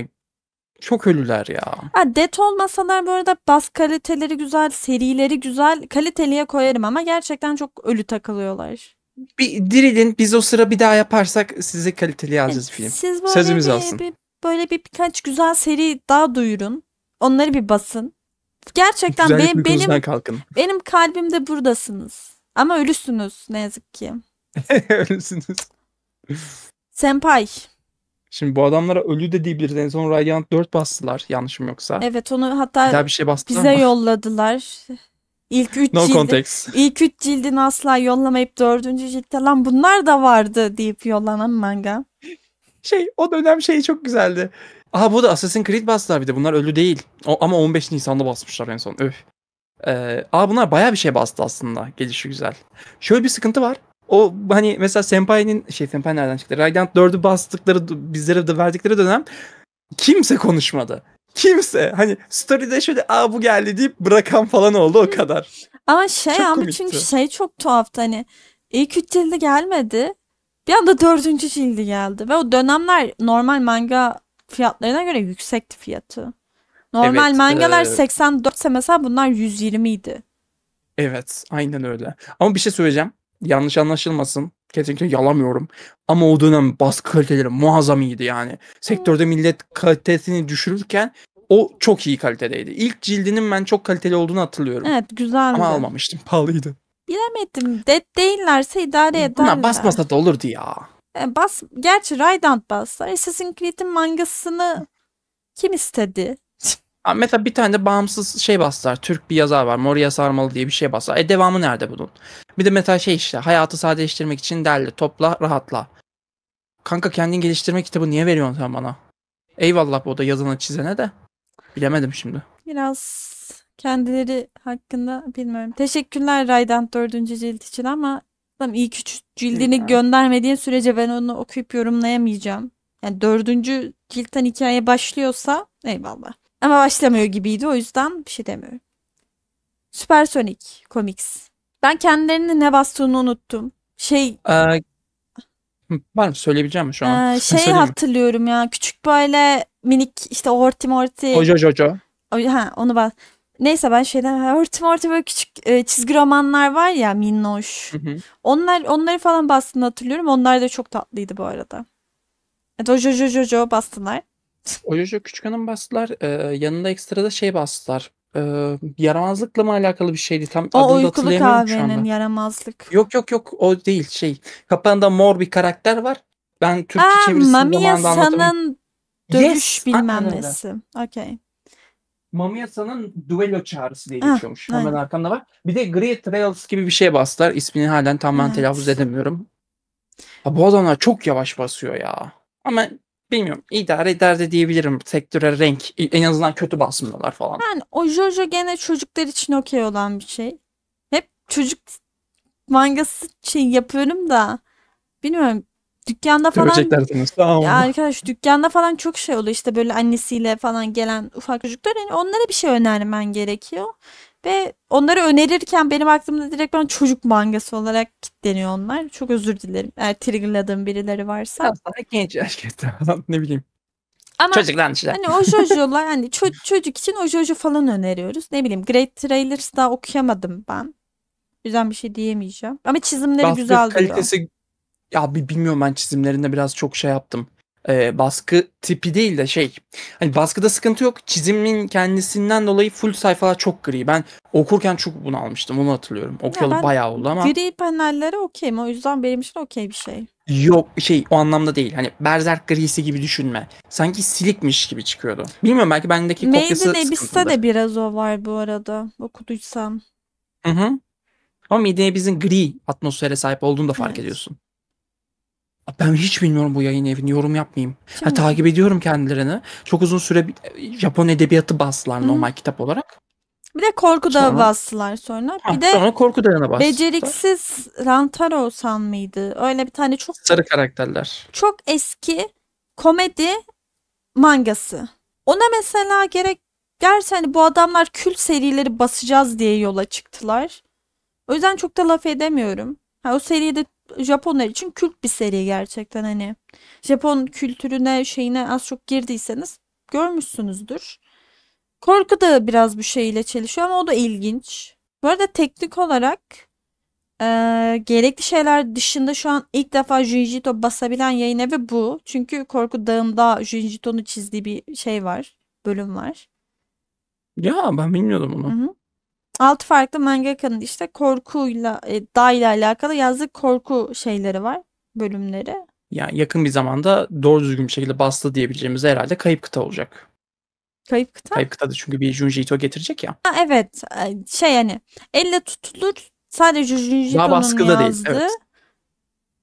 Çok ölüler ya. Ha, Dead olmasalar bu arada bas kaliteleri güzel, serileri güzel. Kaliteliye koyarım ama gerçekten çok ölü takılıyorlar. Bir dirilin biz o sıra bir daha yaparsak size kaliteli yazacağız Evet, film. Siz böyle Sözümüz bir, olsun. bir- böyle bir birkaç güzel seri daha duyurun. Onları bir basın. Gerçekten Güzellik benim kalkın. benim kalbimde buradasınız. Ama ölüsünüz ne yazık ki. Öylesiniz. Senpai. Şimdi bu adamlara ölü de diyebiliriz. En son Radiant 4 bastılar yanlışım yoksa. Evet onu hatta daha bir şey bize mı? yolladılar. İlk üç No cildi, context. ilk üç cildini asla yollamayıp dördüncü ciltte lan bunlar da vardı deyip yollanan manga. Şey o dönem şey çok güzeldi. Aha bu da Assassin's Creed bastılar bir de. Bunlar ölü değil. O, ama 15 Nisan'da basmışlar en son. Öf. Ee, aa bunlar bayağı bir şey bastı aslında. Gelişi güzel. Şöyle bir sıkıntı var. O hani mesela Senpai'nin şey Senpai nereden çıktı? Radiant 4'ü bastıkları bizlere de verdikleri dönem kimse konuşmadı. Kimse hani story'de şöyle aa bu geldi deyip bırakan falan oldu o kadar. Ama şey Çok komikti. çünkü şey çok tuhaftı hani ilk üç cildi gelmedi. Bir anda dördüncü cildi geldi ve o dönemler normal manga fiyatlarına göre yüksekti fiyatı. Normal Evet, mangalar eee, 84 ise mesela bunlar 120 idi. Evet, aynen öyle. Ama bir şey söyleyeceğim. Yanlış anlaşılmasın. Kesinlikle yalamıyorum. Ama o dönem baskı kaliteleri muazzam iyiydi yani. Sektörde millet kalitesini düşürürken o çok iyi kalitedeydi. İlk cildinin ben çok kaliteli olduğunu hatırlıyorum. Evet güzeldi. Ama almamıştım. Pahalıydı. Bilemedim. Dead değillerse idare ederler. Bunlar basmasa da olurdu ya. E, bas, gerçi Radiant bastılar. Assassin's Creed'in mangasını kim istedi? Mesela bir tane de bağımsız şey bastılar. Türk bir yazar var. Moria Sarmalı diye bir şey bastılar. E devamı nerede bunun? Bir de mesela şey işte hayatı sadeleştirmek için derli, topla, rahatla. Kanka kendin geliştirme kitabı niye veriyorsun sen bana? Eyvallah bu da yazana çizene de. Bilemedim şimdi. Biraz kendileri hakkında bilmiyorum. Teşekkürler Radiant 4. cilt için ama tam ilk üç cildini Ya. göndermediğin sürece ben onu okuyup yorumlayamayacağım. Yani dördüncü ciltten hikaye başlıyorsa eyvallah. Ama başlamıyor gibiydi o yüzden bir şey demiyorum. Supersonic Comics. Ben kendilerinin ne bastığını unuttum. Şey Ee, Hı, var mı? Söyleyebileceğim mi şu an? Ee, şey hatırlıyorum ya. Küçük böyle minik işte Horti Morty. Ojo Jojo. O- Ha, onu ben. Neyse ben şeyden Horti Morty böyle küçük e, çizgi romanlar var ya minnoş. Hı hı. Onlar onları falan bastığını hatırlıyorum. Onlar da çok tatlıydı bu arada. Evet o Jojo Jojo bastılar. Ojo Jojo Küçük Hanım bastılar. Ee, yanında ekstra da şey bastılar. Ee, yaramazlıkla mı alakalı bir şeydi? Tam O adını da uykulu hatırlayamıyorum şu kahvenin anda. yaramazlık. Yok yok yok o değil şey. Kapağında mor bir karakter var. Ben Türkçe Aa çevirisini Mamiya zamanında anlatamıyorum. San'ın dövüş Yes, aynen bilmem öyle. nesi. Okey. Mamiya San'ın duello çağrısı diye Ah, geçiyormuş. Hemen aynen. arkamda var. Bir de Great Trails gibi bir şey bastılar. İsmini halen tam ben Evet. telaffuz edemiyorum. Ha, bu adamlar çok yavaş basıyor ya. Ama bilmiyorum idare eder de diyebilirim. Sektöre renk en azından kötü basmıyorlar falan. Yani o Jojo gene çocuklar için okey olan bir şey. Hep çocuk mangası şey yapıyorum da bilmiyorum dükkanda falan seni. Ya arkadaş dükkanda falan çok şey oluyor işte böyle annesiyle falan gelen ufak çocuklar yani onlara bir şey önermen gerekiyor ve onları önerirken benim aklımda direkt ben çocuk mangası olarak kilitleniyor onlar. Çok özür dilerim eğer triggerladığım birileri varsa. Biraz daha genç erkekler falan ne bileyim. Ama Çocuklar işte. Hani o Jojo'lar hani ço- çocuk için o Jojo falan öneriyoruz. Ne bileyim Great Trailers daha okuyamadım ben. Yüzden bir şey diyemeyeceğim. Ama çizimleri güzel duruyor. Ya bir bilmiyorum ben çizimlerinde biraz çok şey yaptım. Ee, baskı tipi değil de şey. Hani baskıda sıkıntı yok. Çizimin kendisinden dolayı full sayfalar çok gri. Ben okurken çok bunu almıştım. Onu hatırlıyorum. Okuyalı ben bayağı oldu ama. Gri panellere okeyim. O yüzden benim için okey bir şey. Yok şey o anlamda değil. Hani Berserk grisi gibi düşünme. Sanki silikmiş gibi çıkıyordu. Bilmiyorum belki bendeki kopyası Maiden Abyss'te sıkıntılıdır. de biraz o var bu arada. Okuduysam. Hı hı. Ama Maiden Abyss'in gri atmosfere sahip olduğunu da fark Evet. ediyorsun. Ben hiç bilmiyorum bu yayın evini. Yorum yapmayayım. Ha, Şimdi takip ediyorum kendilerini. Çok uzun süre bir- Japon edebiyatı bastılar Hı. normal kitap olarak. bir de Korku Sonra- bastılar sonra. Ha, Bir de sonra Korku Dağı'na bastılar. Beceriksiz Rantaro-san mıydı? Öyle bir tane çok Sarı karakterler. çok eski komedi mangası. Ona mesela gerek gerçi hani bu adamlar kült serileri basacağız diye yola çıktılar. O yüzden çok da laf edemiyorum. Ha, o seride Japonlar için kült bir seri gerçekten hani. Japon kültürüne şeyine az çok girdiyseniz görmüşsünüzdür. Korku da biraz bu şeyle çelişiyor ama o da ilginç. Bu arada teknik olarak eee, gerekli şeyler dışında şu an ilk defa Junjito basabilen yayın evi bu. Çünkü Korku Dağı'nda Junjito'nun çizdiği bir şey var. Bölüm var. Ya ben bilmiyordum Hı bunu. Altı farklı mangaka'nın işte korkuyla, e, dağ ile alakalı yazdığı korku şeyleri var. Bölümleri. Yani yakın bir zamanda doğru düzgün bir şekilde bastı diyebileceğimiz herhalde Kayıp Kıta olacak. Kayıp kıta. Kayıp Kıta da çünkü bir Junji Ito getirecek ya. Ha, evet. Şey hani elle tutulur. Sadece baskıda değil, yazdığı evet.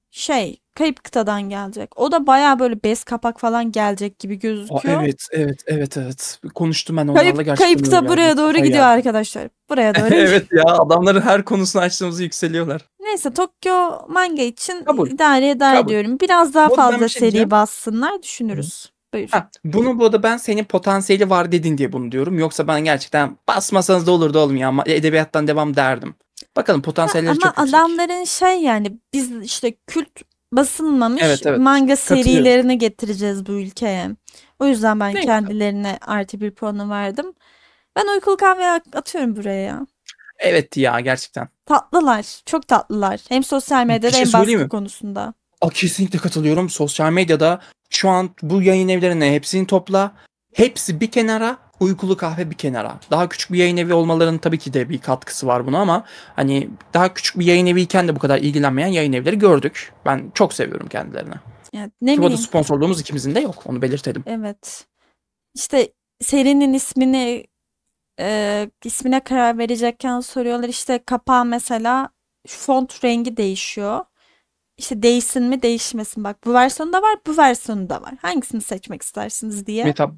şey kayıp kıtadan gelecek. O da baya böyle bez kapak falan gelecek gibi Aa, gözüküyor. evet, evet, evet, evet. Konuştum ben onlarla Kayıp, gerçekten kayıp kıta buraya geldi. doğru gidiyor arkadaşlar. Buraya doğru. Evet ya adamların her konusunu açtığımızı yükseliyorlar. Neyse Tokyo manga için Kabul. idare eder Kabul. diyorum. Biraz daha Bu fazla şey seri diyeceğim. bassınlar düşünürüz. Buyur. Ha, bunu bu arada ben senin potansiyeli var dedin diye bunu diyorum. Yoksa ben gerçekten basmasanız da olurdu oğlum ya. ama Edebiyattan devam derdim. Bakalım potansiyelleri Ama çok yüksek. adamların şey yani biz işte kült basılmamış Evet, evet. manga serilerini getireceğiz bu ülkeye. O yüzden ben Ne kendilerine artı bir puanı verdim. Ben uykulu kahve atıyorum buraya ya. Evet ya gerçekten. Tatlılar. Çok tatlılar. Hem sosyal medyada şey hem baskı mi? konusunda. Aa, kesinlikle katılıyorum. Sosyal medyada şu an bu yayın evlerine hepsini topla. Hepsi bir kenara, uykulu kahve bir kenara. Daha küçük bir yayın evi olmalarının tabii ki de bir katkısı var buna ama hani daha küçük bir yayın eviyken de bu kadar ilgilenmeyen yayın evleri gördük. Ben çok seviyorum kendilerini. Yani ne Ki bu arada bileyim. sponsorluğumuz ikimizin de yok. Onu belirtelim. Evet. İşte serinin ismini e, ismine karar verecekken soruyorlar. İşte kapağı mesela font rengi değişiyor. İşte değişsin mi değişmesin. Bak bu versiyonu da var bu versiyonu da var. Hangisini seçmek istersiniz diye. Meta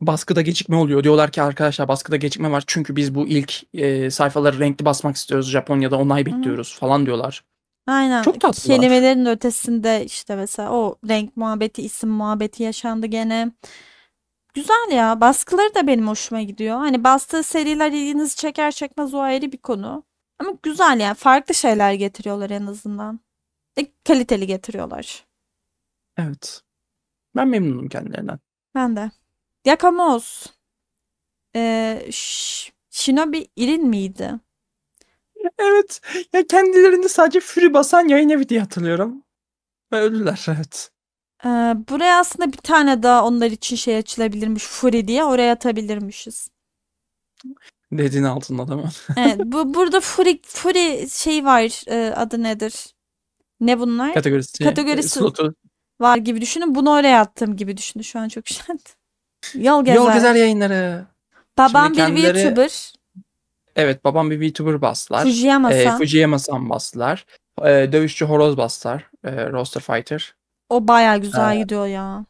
baskıda gecikme oluyor. Diyorlar ki arkadaşlar baskıda gecikme var. Çünkü biz bu ilk e, sayfaları renkli basmak istiyoruz. Japonya'da onay bekliyoruz falan diyorlar. Aynen. Çok tatlılar. Kelimelerin ötesinde işte mesela o renk muhabbeti, isim muhabbeti yaşandı gene. Güzel ya. Baskıları da benim hoşuma gidiyor. Hani bastığı seriler ilginizi çeker çekmez o ayrı bir konu. Ama güzel yani. Farklı şeyler getiriyorlar en azından. Ve kaliteli getiriyorlar. Evet. Ben memnunum kendilerinden. Ben de. Yakamoz. Ee, Ş- Shinobi Irin miydi? Evet. Ya kendilerini sadece Fury basan yayın evi diye hatırlıyorum. Ve öldüler evet. Ee, buraya aslında bir tane daha onlar için şey açılabilirmiş Fury diye oraya atabilirmişiz. Dediğin altında değil mi? Evet, bu burada Fury Fury şey var. e, adı nedir? Ne bunlar? Kategorisi. Kategorisi. slotu. Var gibi düşünün. Bunu oraya attığım gibi düşünün. Şu an çok şent. Yol gezer. Yol gezer yayınları. Babam Şimdi bir kendileri- YouTuber. Evet babam bir VTuber bastılar. Fujiyama-san. Ee, Fujiyama-san bastılar. Ee, dövüşçü horoz bastılar. Ee, Roster Fighter. o baya güzel Ee, gidiyor ya.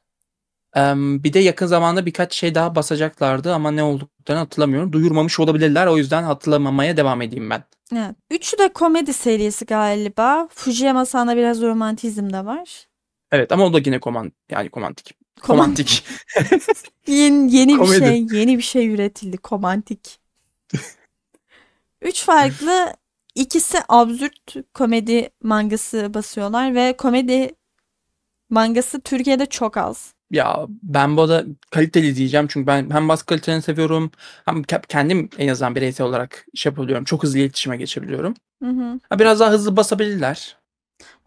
Em, bir de yakın zamanda birkaç şey daha basacaklardı ama ne olduklarını hatırlamıyorum. Duyurmamış olabilirler. O yüzden hatırlamamaya devam edeyim ben. Evet. Üçü de komedi serisi galiba. Fujiyama-san'da biraz romantizm de var. Evet ama o da yine komand yani komantik. Koman- Komantik. Yeni, yeni bir Komedi. şey, yeni bir şey üretildi. Komantik. Üç farklı, ikisi absürt komedi mangası basıyorlar ve komedi mangası Türkiye'de çok az. Ya ben bu da kaliteli diyeceğim çünkü ben hem bas kalitelerini seviyorum hem ke- kendim en azından bireysel olarak şey yapabiliyorum. Çok hızlı iletişime geçebiliyorum. Hı hı. Biraz daha hızlı basabilirler.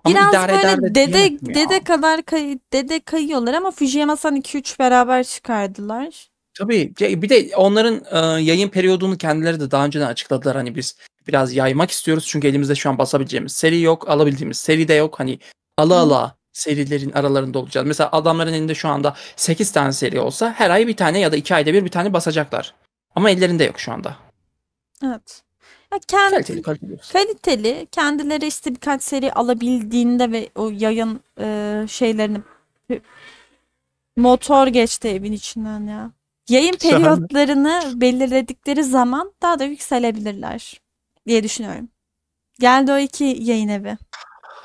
Ama Biraz idare eder böyle de dede diyemedim ya. dede kadar kay- dede kayıyorlar ama Fujiyama-san 2-3 beraber çıkardılar. Tabii. Bir de onların e, yayın periyodunu kendileri de daha önceden açıkladılar. Hani biz biraz yaymak istiyoruz çünkü elimizde şu an basabileceğimiz seri yok, alabildiğimiz seri de yok. Hani ala ala serilerin aralarında olacağız. Mesela adamların elinde şu anda 8 tane seri olsa her ay bir tane ya da 2 ayda bir bir tane basacaklar. Ama ellerinde yok şu anda. Evet. Ya kendi Kaliteli kaliteli. kaliteli kendileri işte birkaç seri alabildiğinde ve o yayın e, şeylerini motor geçti evin içinden ya. Yayın periyotlarını belirledikleri zaman daha da yükselebilirler diye düşünüyorum. Geldi o iki yayın evi.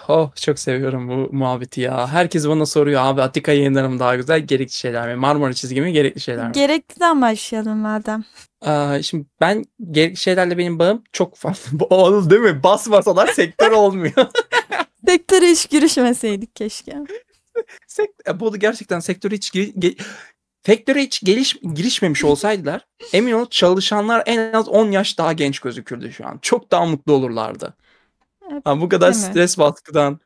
Oh çok seviyorum bu muhabbeti ya. Herkes bana soruyor abi Atika yayınları mı daha güzel, gerekli şeyler mi? Marmara çizgi mi, gerekli şeyler mi? Gerekliden başlayalım madem. Aa, şimdi ben gerekli şeylerle benim bağım çok. Bu oldu değil mi? Basmasalar sektör olmuyor. Sektöre hiç girişmeseydik keşke. Sekt- bu da gerçekten sektöre hiç sektöre hiç geliş girişmemiş olsaydılar emin ol çalışanlar en az 10 yaş daha genç gözükürdü şu an. Çok daha mutlu olurlardı. Evet, Ha, bu kadar değil mi? stres baskıdan.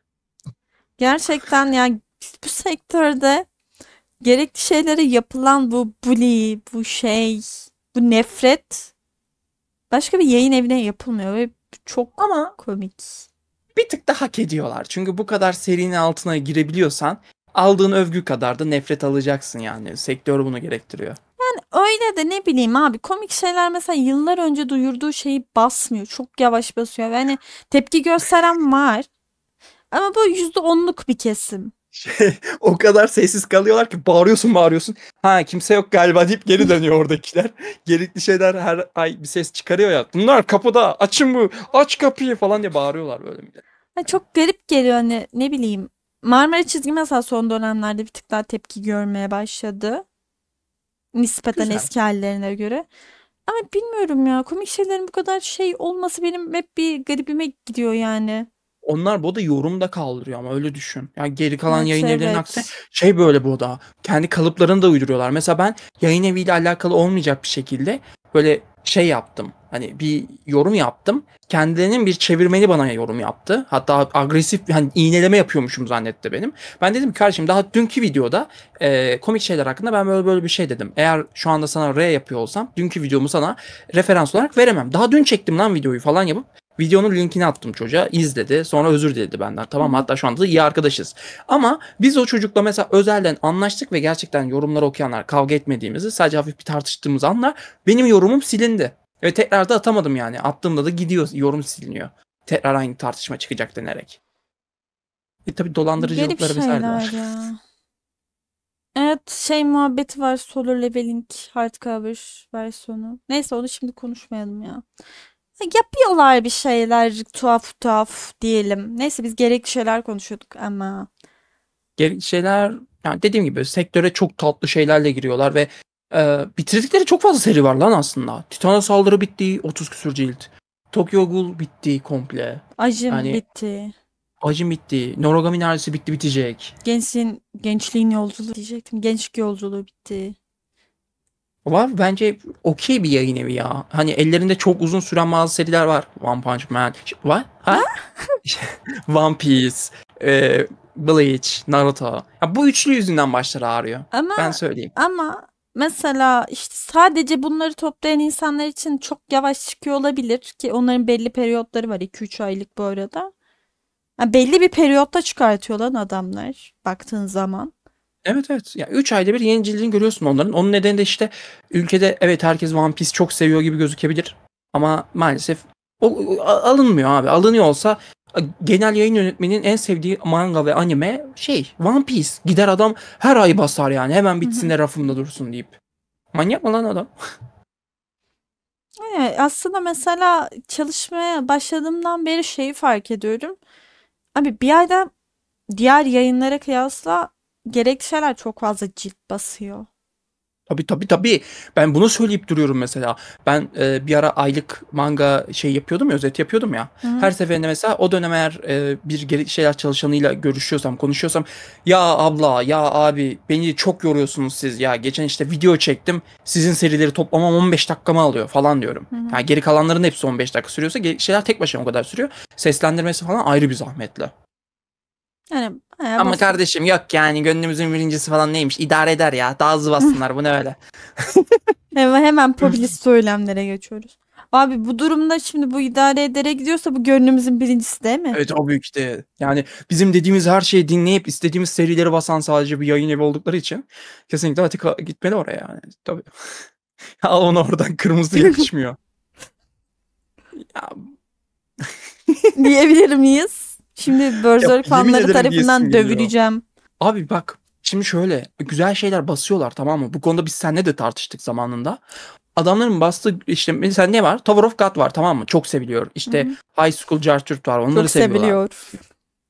Gerçekten yani bu sektörde gerekli şeylere yapılan bu bully, bu şey, bu nefret başka bir yayın evine yapılmıyor ve çok Ama komik. bir tık da hak ediyorlar. Çünkü bu kadar serinin altına girebiliyorsan aldığın övgü kadar da nefret alacaksın yani. Sektör bunu gerektiriyor. Öyle de ne bileyim abi komik şeyler mesela yıllar önce duyurduğu şeyi basmıyor. Çok yavaş basıyor. ve hani tepki gösteren var. Ama bu yüzde onluk bir kesim. Şey, o kadar sessiz kalıyorlar ki bağırıyorsun bağırıyorsun. Ha kimse yok galiba deyip geri dönüyor oradakiler. Gerekli şeyler her ay bir ses çıkarıyor ya. Bunlar kapıda açın bu aç kapıyı falan diye bağırıyorlar böyle millet. Hani çok garip geliyor hani ne bileyim. Marmara çizgi mesela son dönemlerde bir tık daha tepki görmeye başladı. Nispeten Güzel. eski hallerine göre. Ama bilmiyorum ya komik şeylerin bu kadar şey olması benim hep bir garibime gidiyor yani. Onlar bu da yorumda kaldırıyor ama öyle düşün. Yani geri kalan Evet, yayın evlerinin evet. aksine şey böyle bu da. Kendi kalıplarını da uyduruyorlar. Mesela ben yayın eviyle alakalı olmayacak bir şekilde böyle şey yaptım. Hani bir yorum yaptım. Kendilerinin bir çevirmeni bana yorum yaptı. Hatta agresif hani iğneleme yapıyormuşum zannetti benim. Ben dedim ki kardeşim daha dünkü videoda e, komik şeyler hakkında ben böyle böyle bir şey dedim. Eğer şu anda sana R yapıyor olsam dünkü videomu sana referans olarak veremem. Daha dün çektim lan videoyu falan yapıp Videonun linkini attım çocuğa izledi sonra özür diledi benden tamam mı? hatta şu anda da iyi arkadaşız. Ama biz o çocukla mesela özelden anlaştık ve gerçekten yorumları okuyanlar kavga etmediğimizi sadece hafif bir tartıştığımız anlar benim yorumum silindi. Ve tekrar da atamadım yani attığımda da gidiyor yorum siliniyor. Tekrar aynı tartışma çıkacak denerek. E tabi dolandırıcılıkları vesaire var. ya. Evet şey muhabbeti var solo leveling hardcover versiyonu. Neyse onu şimdi konuşmayalım ya. Yapıyorlar bir şeyler tuhaf tuhaf diyelim. Neyse biz gerekli şeyler konuşuyorduk ama. Geri şeyler yani dediğim gibi sektöre çok tatlı şeylerle giriyorlar ve e, bitirdikleri çok fazla seri var lan aslında. Titan'a saldırı bitti 30 küsür cilt. Tokyo Ghoul bitti komple. Acım Yani- bitti. Hacim bitti. Noragami neredeyse bitti bitecek. Gençliğin, gençliğin yolculuğu diyecektim. Gençlik yolculuğu bitti. Var bence okey bir yayın evi ya. Hani ellerinde çok uzun süren bazı seriler var. One Punch Man. What? Ha? One Piece. E, Bleach. Naruto. Ya bu üçlü yüzünden başları ağrıyor. Ama Ben söyleyeyim. ama mesela işte sadece bunları toplayan insanlar için çok yavaş çıkıyor olabilir ki onların belli periyotları var 2-3 aylık bu arada. Ya belli bir periyotta çıkartıyor lan adamlar baktığın zaman. Evet evet. Ya 3 ayda bir yeni cildini görüyorsun onların. Onun nedeni de işte ülkede evet herkes One Piece çok seviyor gibi gözükebilir. Ama maalesef o, alınmıyor abi. Alınıyor olsa genel yayın yönetmeninin en sevdiği manga ve anime şey One Piece. Gider adam her ay basar yani. Hemen bitsin de rafımda dursun deyip. Manyak mı lan adam? Yani aslında mesela çalışmaya başladığımdan beri şeyi fark ediyorum. Abi bir ayda diğer yayınlara kıyasla gerekli şeyler çok fazla cilt basıyor. Tabii tabii tabii. Ben bunu söyleyip duruyorum mesela. Ben e, bir ara aylık manga şey yapıyordum ya, özet yapıyordum ya. Hı. Her seferinde mesela o dönem eğer e, bir gerekli şeyler çalışanıyla görüşüyorsam, konuşuyorsam ya abla, ya abi beni çok yoruyorsunuz siz ya. Geçen işte video çektim. Sizin serileri toplamam 15 dakikamı alıyor falan diyorum. Hı. Yani geri kalanların hepsi 15 dakika sürüyorsa şeyler tek başına o kadar sürüyor. Seslendirmesi falan ayrı bir zahmetli. Yani bayağı Ama basit. kardeşim yok yani gönlümüzün birincisi falan neymiş idare eder ya. Daha hızlı bassınlar bu ne öyle. Hemen, hemen popülist söylemlere geçiyoruz. Abi bu durumda şimdi bu idare edere gidiyorsa bu gönlümüzün birincisi değil mi? Evet o büyük işte. Yani bizim dediğimiz her şeyi dinleyip istediğimiz serileri basan sadece bir yayın evi oldukları için kesinlikle Atika gitmeli oraya yani. Tabii. Al onu oradan kırmızı yakışmıyor. ya, Diyebilir miyiz? Şimdi Berserk fanları tarafından geliyor. dövüleceğim. abi bak şimdi şöyle güzel şeyler basıyorlar tamam mı? Bu konuda biz seninle de tartıştık zamanında. Adamların bastığı işte mesela ne var? Tower of God var tamam mı? Çok seviliyor. İşte High School Jartürt var. Onları Çok seviyorlar. seviliyor.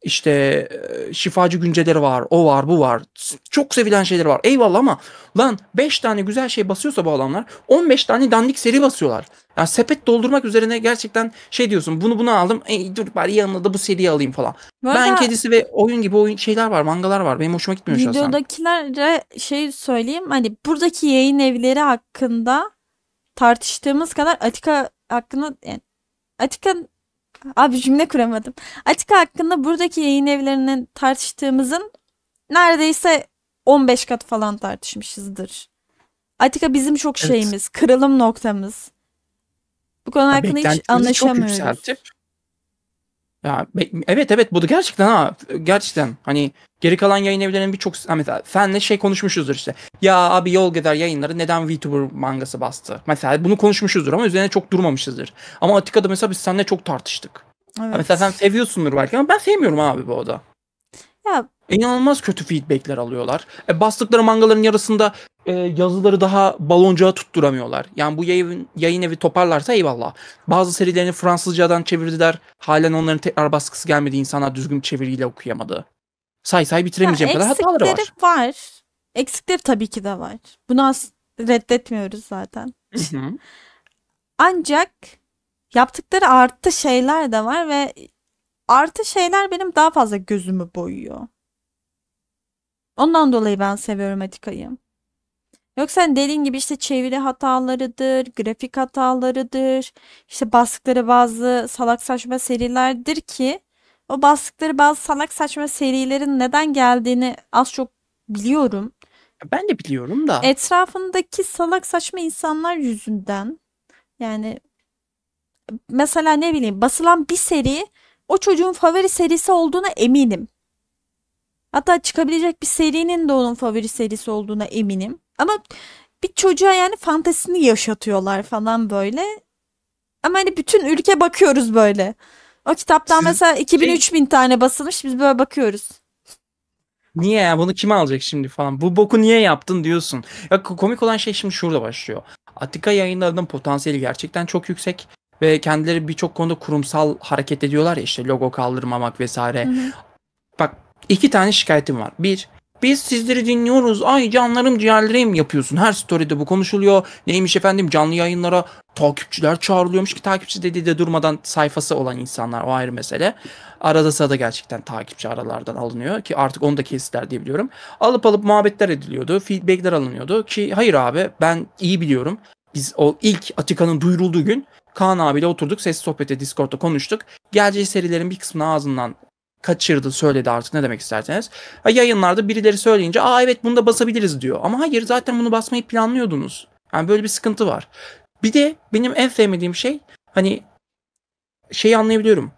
İşte e, şifacı günceleri var, o var, bu var. Çok sevilen şeyler var. Eyvallah ama lan 5 tane güzel şey basıyorsa bu adamlar 15 tane dandik seri basıyorlar. Yani sepet doldurmak üzerine gerçekten şey diyorsun bunu bunu aldım. Ey dur bari yanına da bu seriyi alayım falan. Bu Ben kedisi ve oyun gibi oyun şeyler var, mangalar var. Benim hoşuma gitmiyor şahsen. videodakilere şey söyleyeyim. Hani buradaki yayın evleri hakkında tartıştığımız kadar Atika hakkında yani Atika abi cümle kuramadım. Atika hakkında buradaki yayın evlerinin tartıştığımızın neredeyse 15 kat falan tartışmışızdır. Atika bizim çok Evet. şeyimiz, kırılım noktamız. Bu konu hakkında hiç çok anlaşamıyoruz. yükseltip ya evet evet bu da gerçekten ha gerçekten. Hani geri kalan yayın evlerinin birçok ha mesela senle şey konuşmuşuzdur işte. Ya abi yol gider yayınları neden VTuber mangası bastı? Mesela bunu konuşmuşuzdur ama üzerine çok durmamışızdır. Ama Atika'da mesela biz seninle çok tartıştık. Ha Evet. mesela sen seviyorsundur belki ama ben sevmiyorum abi bu oda. Ya İnanılmaz kötü feedbackler alıyorlar. E, bastıkları mangaların yarısında e, yazıları daha baloncuğa tutturamıyorlar. Yani bu yayın, yayın evi toparlarsa eyvallah. Bazı serilerini Fransızcadan çevirdiler. Halen onların tekrar baskısı gelmedi. İnsanlar düzgün çeviriyle okuyamadı. Say say bitiremeyeceğim Ya kadar hataları var. var. Eksikleri tabii ki de var. Bunu as- reddetmiyoruz zaten. Hı hı. Ancak yaptıkları artı şeyler de var ve artı şeyler benim daha fazla gözümü boyuyor. Ondan dolayı ben seviyorum Atika'yı. Yoksa hani dediğin gibi işte çeviri hatalarıdır, grafik hatalarıdır, işte bastıkları bazı salak saçma serilerdir ki o bastıkları bazı salak saçma serilerin neden geldiğini az çok biliyorum. Ben de biliyorum da. Etrafındaki salak saçma insanlar yüzünden yani mesela ne bileyim basılan bir seri o çocuğun favori serisi olduğuna eminim. Hatta çıkabilecek bir serinin de onun favori serisi olduğuna eminim. Ama bir çocuğa yani fantezisini yaşatıyorlar falan böyle. Ama hani bütün ülke bakıyoruz böyle. O kitaptan Siz- mesela 2000-3000 tane basılmış biz böyle bakıyoruz. Niye ya bunu kim alacak şimdi falan. Bu boku niye yaptın diyorsun. Ya ko- komik olan şey şimdi şurada başlıyor. Atika yayınlarının potansiyeli gerçekten çok yüksek. Ve kendileri birçok konuda kurumsal hareket ediyorlar ya işte logo kaldırmamak vesaire. Hı hı. Bak iki tane şikayetim var. Bir, Biz sizleri dinliyoruz. Ay canlarım ciğerlerim yapıyorsun. Her story'de bu konuşuluyor. Neymiş efendim canlı yayınlara takipçiler çağrılıyormuş ki takipçi dediği de durmadan sayfası olan insanlar o ayrı mesele. Arada sırada gerçekten takipçi aralardan alınıyor ki artık onu da kestiler diye biliyorum. Alıp alıp muhabbetler ediliyordu. Feedbackler alınıyordu ki hayır abi ben iyi biliyorum. Biz o ilk Atika'nın duyurulduğu gün Kaan abiyle oturduk ses sohbeti Discord'da konuştuk. Geleceği serilerin bir kısmını ağzından kaçırdı söyledi artık ne demek isterseniz. Ha, yayınlarda birileri söyleyince aa evet bunu da basabiliriz diyor. Ama hayır zaten bunu basmayı planlıyordunuz. Yani böyle bir sıkıntı var. Bir de benim en sevmediğim şey hani şeyi anlayabiliyorum.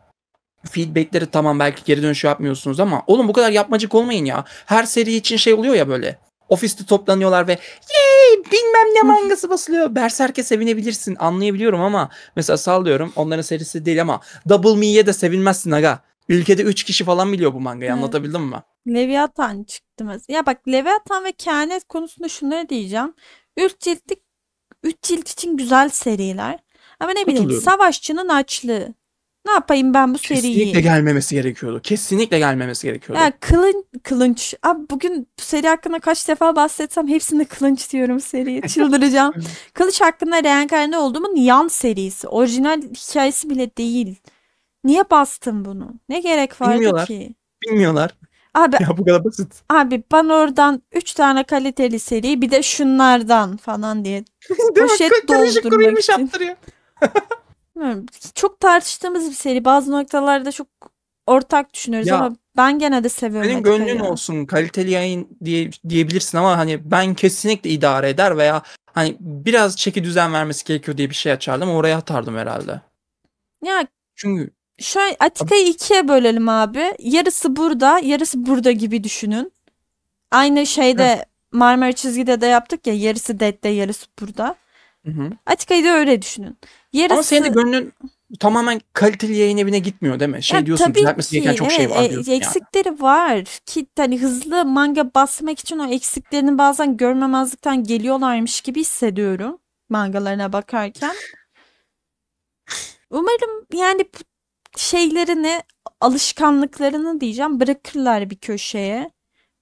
Feedbackleri tamam belki geri dönüş yapmıyorsunuz ama oğlum bu kadar yapmacık olmayın ya. Her seri için şey oluyor ya böyle. Ofiste toplanıyorlar ve yey bilmem ne mangası basılıyor. Berserk'e sevinebilirsin anlayabiliyorum ama mesela sallıyorum onların serisi değil ama Double Me'ye de sevinmezsin aga. Ülkede 3 kişi falan biliyor bu mangayı Evet. anlatabildim mi? Leviathan çıktı mesela. Ya bak Leviathan ve Kehanet konusunda şunları diyeceğim. 3 ciltlik 3 cilt için güzel seriler. Ama ne bileyim. Savaşçının açlığı. Ne yapayım ben bu seriyi? Kesinlikle gelmemesi gerekiyordu. Kesinlikle gelmemesi gerekiyordu. Ya kılın, kılınç. Abi bugün bu seri hakkında kaç defa bahsetsem hepsinde kılınç diyorum seriye. Çıldıracağım. Kılıç hakkında reenkarne olduğumun yan serisi. Orijinal hikayesi bile değil. Niye bastın bunu? Ne gerek vardı Bilmiyorlar. ki? Bilmiyorlar. Abi Ya bu kadar basit. Abi bana oradan 3 tane kaliteli seri bir de şunlardan falan diye Değil mi? Poşet karışık doldurmak kuruymuş için. bilmiyorum, çok tartıştığımız bir seri. Bazı noktalarda çok ortak düşünüyoruz Ya, ama ben gene de seviyorum Senin gönlün ya. olsun kaliteli yayın diye diyebilirsin ama hani ben kesinlikle idare eder veya hani biraz çeki düzen vermesi gerekiyor diye bir şey açardım oraya atardım herhalde. Ya Çünkü şöyle Atika'yı ikiye bölelim abi. Yarısı burada, yarısı burada gibi düşünün. Aynı şeyde Marmara çizgide de yaptık ya yarısı Dead'de yarısı burada. Hı hı. Atika'yı da öyle düşünün. Yarısı ama senin de gönlün tamamen kaliteli yayın evine gitmiyor değil mi? Şey Ya diyorsun düzeltmesi gereken çok şey var e, diyorsun yani. eksikleri var ki hani hızlı manga basmak için o eksiklerini bazen görmemezlikten geliyorlarmış gibi hissediyorum mangalarına bakarken. Umarım yani bu şeylerini alışkanlıklarını diyeceğim bırakırlar bir köşeye.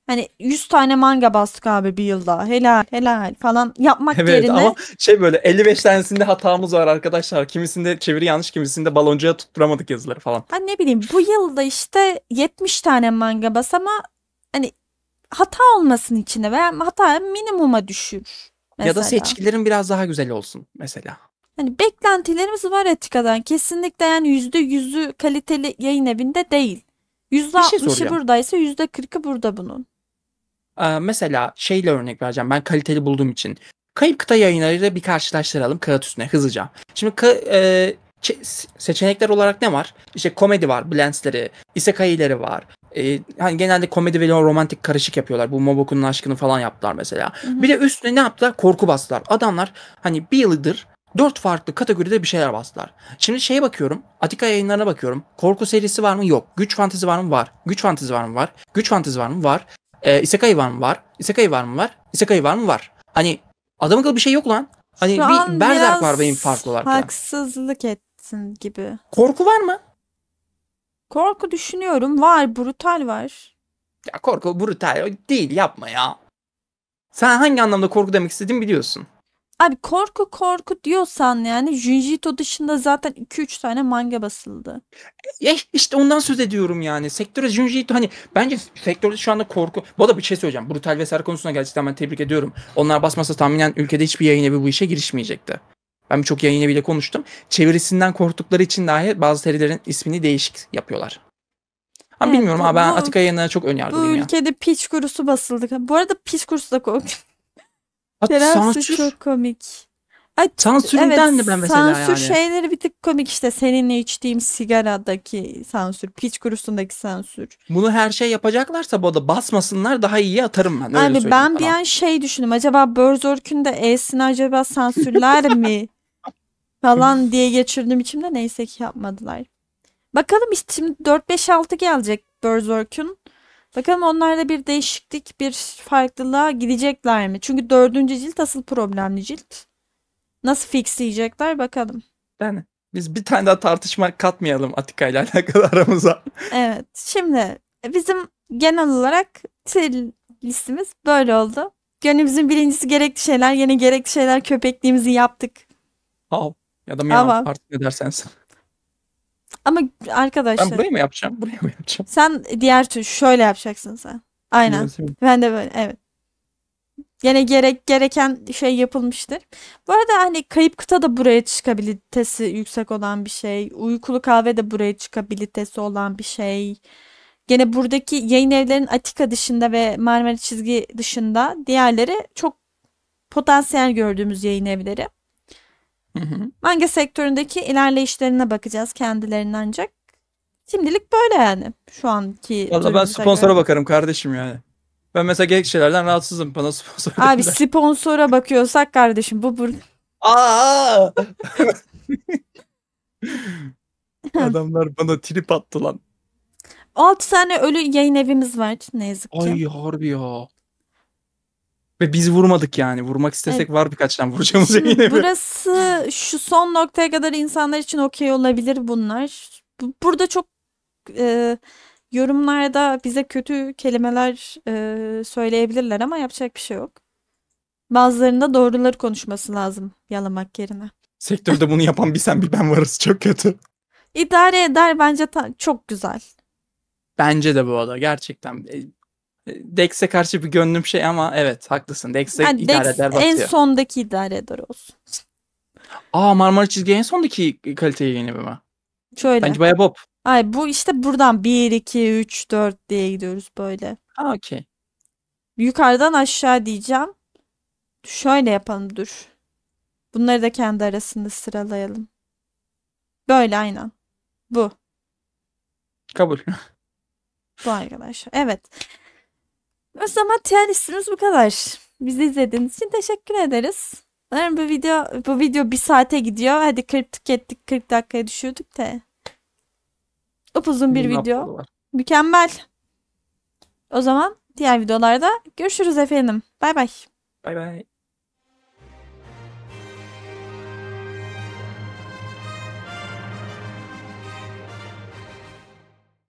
Hani 100 tane manga bastık abi bir yılda. Helal helal falan yapmak Evet yerine ama şey böyle 55 tanesinde hatamız var arkadaşlar. Kimisinde çeviri yanlış, kimisinde baloncuya tutturamadık yazıları falan. Ha ne bileyim bu yılda işte 70 tane manga bas ama hani hata olmasın içine veya hata minimuma düşür Ya da mesela. seçkilerin biraz daha güzel olsun mesela. Hani beklentilerimiz var Etika'dan. Kesinlikle yani yüzde yüzü kaliteli yayın evinde değil. Yüzde şey altmışı buradaysa yüzde kırkı burada bunun. Ee, mesela şeyle örnek vereceğim. Ben kaliteli bulduğum için. Kayıp kıta yayınlarıyla bir karşılaştıralım kağıt üstüne hızlıca. Şimdi ka- e, çe- seçenekler olarak ne var? İşte komedi var, Blends'leri, isekai'leri var. E, hani genelde komedi ve romantik karışık yapıyorlar. Bu Moboku'nun aşkını falan yaptılar mesela. hı. Bir de üstüne ne yaptılar? Korku bastılar. Adamlar hani bir yıldır dört farklı kategoride bir şeyler bastılar. Şimdi şeye bakıyorum. Atika yayınlarına bakıyorum. Korku serisi var mı? Yok. Güç fantezi var mı? Var. Güç fantezi var mı? Var. Güç fantezi var mı? Var. E, Isekai var mı? Var. Isekai var mı? Var. Isekai var mı? Var. Hani adamın akıllı bir şey yok lan. Hani Şu bir Berserk biraz var benim farklı olarak. haksızlık etsin gibi. Korku var mı? Korku düşünüyorum. Var. Brutal var. Ya korku brutal değil yapma ya. Sen hangi anlamda korku demek istediğimi biliyorsun. Abi korku korku diyorsan yani Junji Ito dışında zaten 2-3 tane manga basıldı. Ya işte ondan söz ediyorum yani. Sektöre Junji Ito hani bence sektörde şu anda korku. Bu arada bir şey söyleyeceğim. Brutal vesaire konusunda gerçekten ben tebrik ediyorum. Onlar basmasa tahminen ülkede hiçbir yayın evi bu işe girişmeyecekti. Ben birçok yayın eviyle konuştum. Çevirisinden korktukları için dahi bazı serilerin ismini değişik yapıyorlar. Ama Evet, bilmiyorum bu- ama ben bu- Atika yayınlarına çok Bu önyargılıyım ya. ülkede piç kurusu basıldı. Bu arada piç kurusu da korkunç. At, sansür, çok komik. Ay, sansüründen de ben mesela sansür yani. şeyleri bir tık komik işte seninle içtiğim sigaradaki sansür, piç kurusundaki sansür. Bunu her şey yapacaklarsa bu arada basmasınlar daha iyiye atarım ben. Öyle Abi söyleyeyim ben bir sana. an şey düşündüm. Acaba Berserk'ün de E'sini acaba sansürler mi? Falan diye geçirdim içimde. Neyse ki yapmadılar. Bakalım işte şimdi 4-5-6 gelecek Berserk'ün. Bakalım onlarda bir değişiklik, bir farklılığa gidecekler mi? Çünkü dördüncü cilt asıl problemli cilt. Nasıl fixleyecekler bakalım. Yani biz bir tane daha tartışma katmayalım Atika ile alakalı aramıza. Evet. Şimdi bizim genel olarak til listemiz böyle oldu. Gönlümüzün birincisi gerekli şeyler. Yine gerekli şeyler köpekliğimizi yaptık. Hav. Ya da miyav artık ne dersensin. Ama Ben arkadaşlar burayı mı yapacağım? Buraya mı yapacağım? sen diğer tür şöyle yapacaksın sen. Aynen. Ben de böyle evet. Yine gerek gereken şey yapılmıştır. Bu arada hani kayıp kıta da buraya çıkabilitesi yüksek olan bir şey. Uykulu kahve de buraya çıkabilitesi olan bir şey. Gene buradaki yayın evlerinin Atika dışında ve Marmara çizgi dışında diğerleri çok potansiyel gördüğümüz yayın evleri. Hı hı. Manga sektöründeki ilerleyişlerine bakacağız kendilerinin ancak. Şimdilik böyle yani şu anki Valla ben sponsora göre. bakarım kardeşim yani. Ben mesela gerekli şeylerden rahatsızım. Bana sponsor Abi dediler. sponsora bakıyorsak kardeşim bu bur Aa! Adamlar bana trip attı lan. 6 tane ölü yayın evimiz var ne yazık ki. Ay harbi ya. Ve biz vurmadık yani. Vurmak istesek var birkaç tane vuracağımız Şimdi yine. burası şu son noktaya kadar insanlar için okey olabilir bunlar. Bu- Burada çok e, yorumlarda bize kötü kelimeler e, söyleyebilirler ama yapacak bir şey yok. Bazılarında doğruları konuşması lazım yalamak yerine. Sektörde bunu yapan bir sen bir ben varız. Çok kötü. İdare eder bence ta- çok güzel. Bence de bu arada gerçekten. Dex'e karşı bir gönlüm şey ama evet haklısın. Dex'e Yani idare Dex eder en batıyor. sondaki idare eder olsun. Aa Marmara çizgi en sondaki kaliteyi yeni mi? Şöyle. Bence baya bob. Ay bu işte buradan 1, 2, 3, 4 diye gidiyoruz böyle. Ha okey. Yukarıdan aşağı diyeceğim. Şöyle yapalım dur. Bunları da kendi arasında sıralayalım. Böyle aynen. Bu. Kabul. Bu arkadaşlar. Evet. O zaman listemiz bu kadar. Bizi izlediğiniz için teşekkür ederiz. Umarım bu video bu video bir saate gidiyor. Hadi 40 tükettik 40 dakikaya düşürdük de. Upuzun bir video. var. Mükemmel. O zaman diğer videolarda görüşürüz efendim. Bay bay. Bay bay.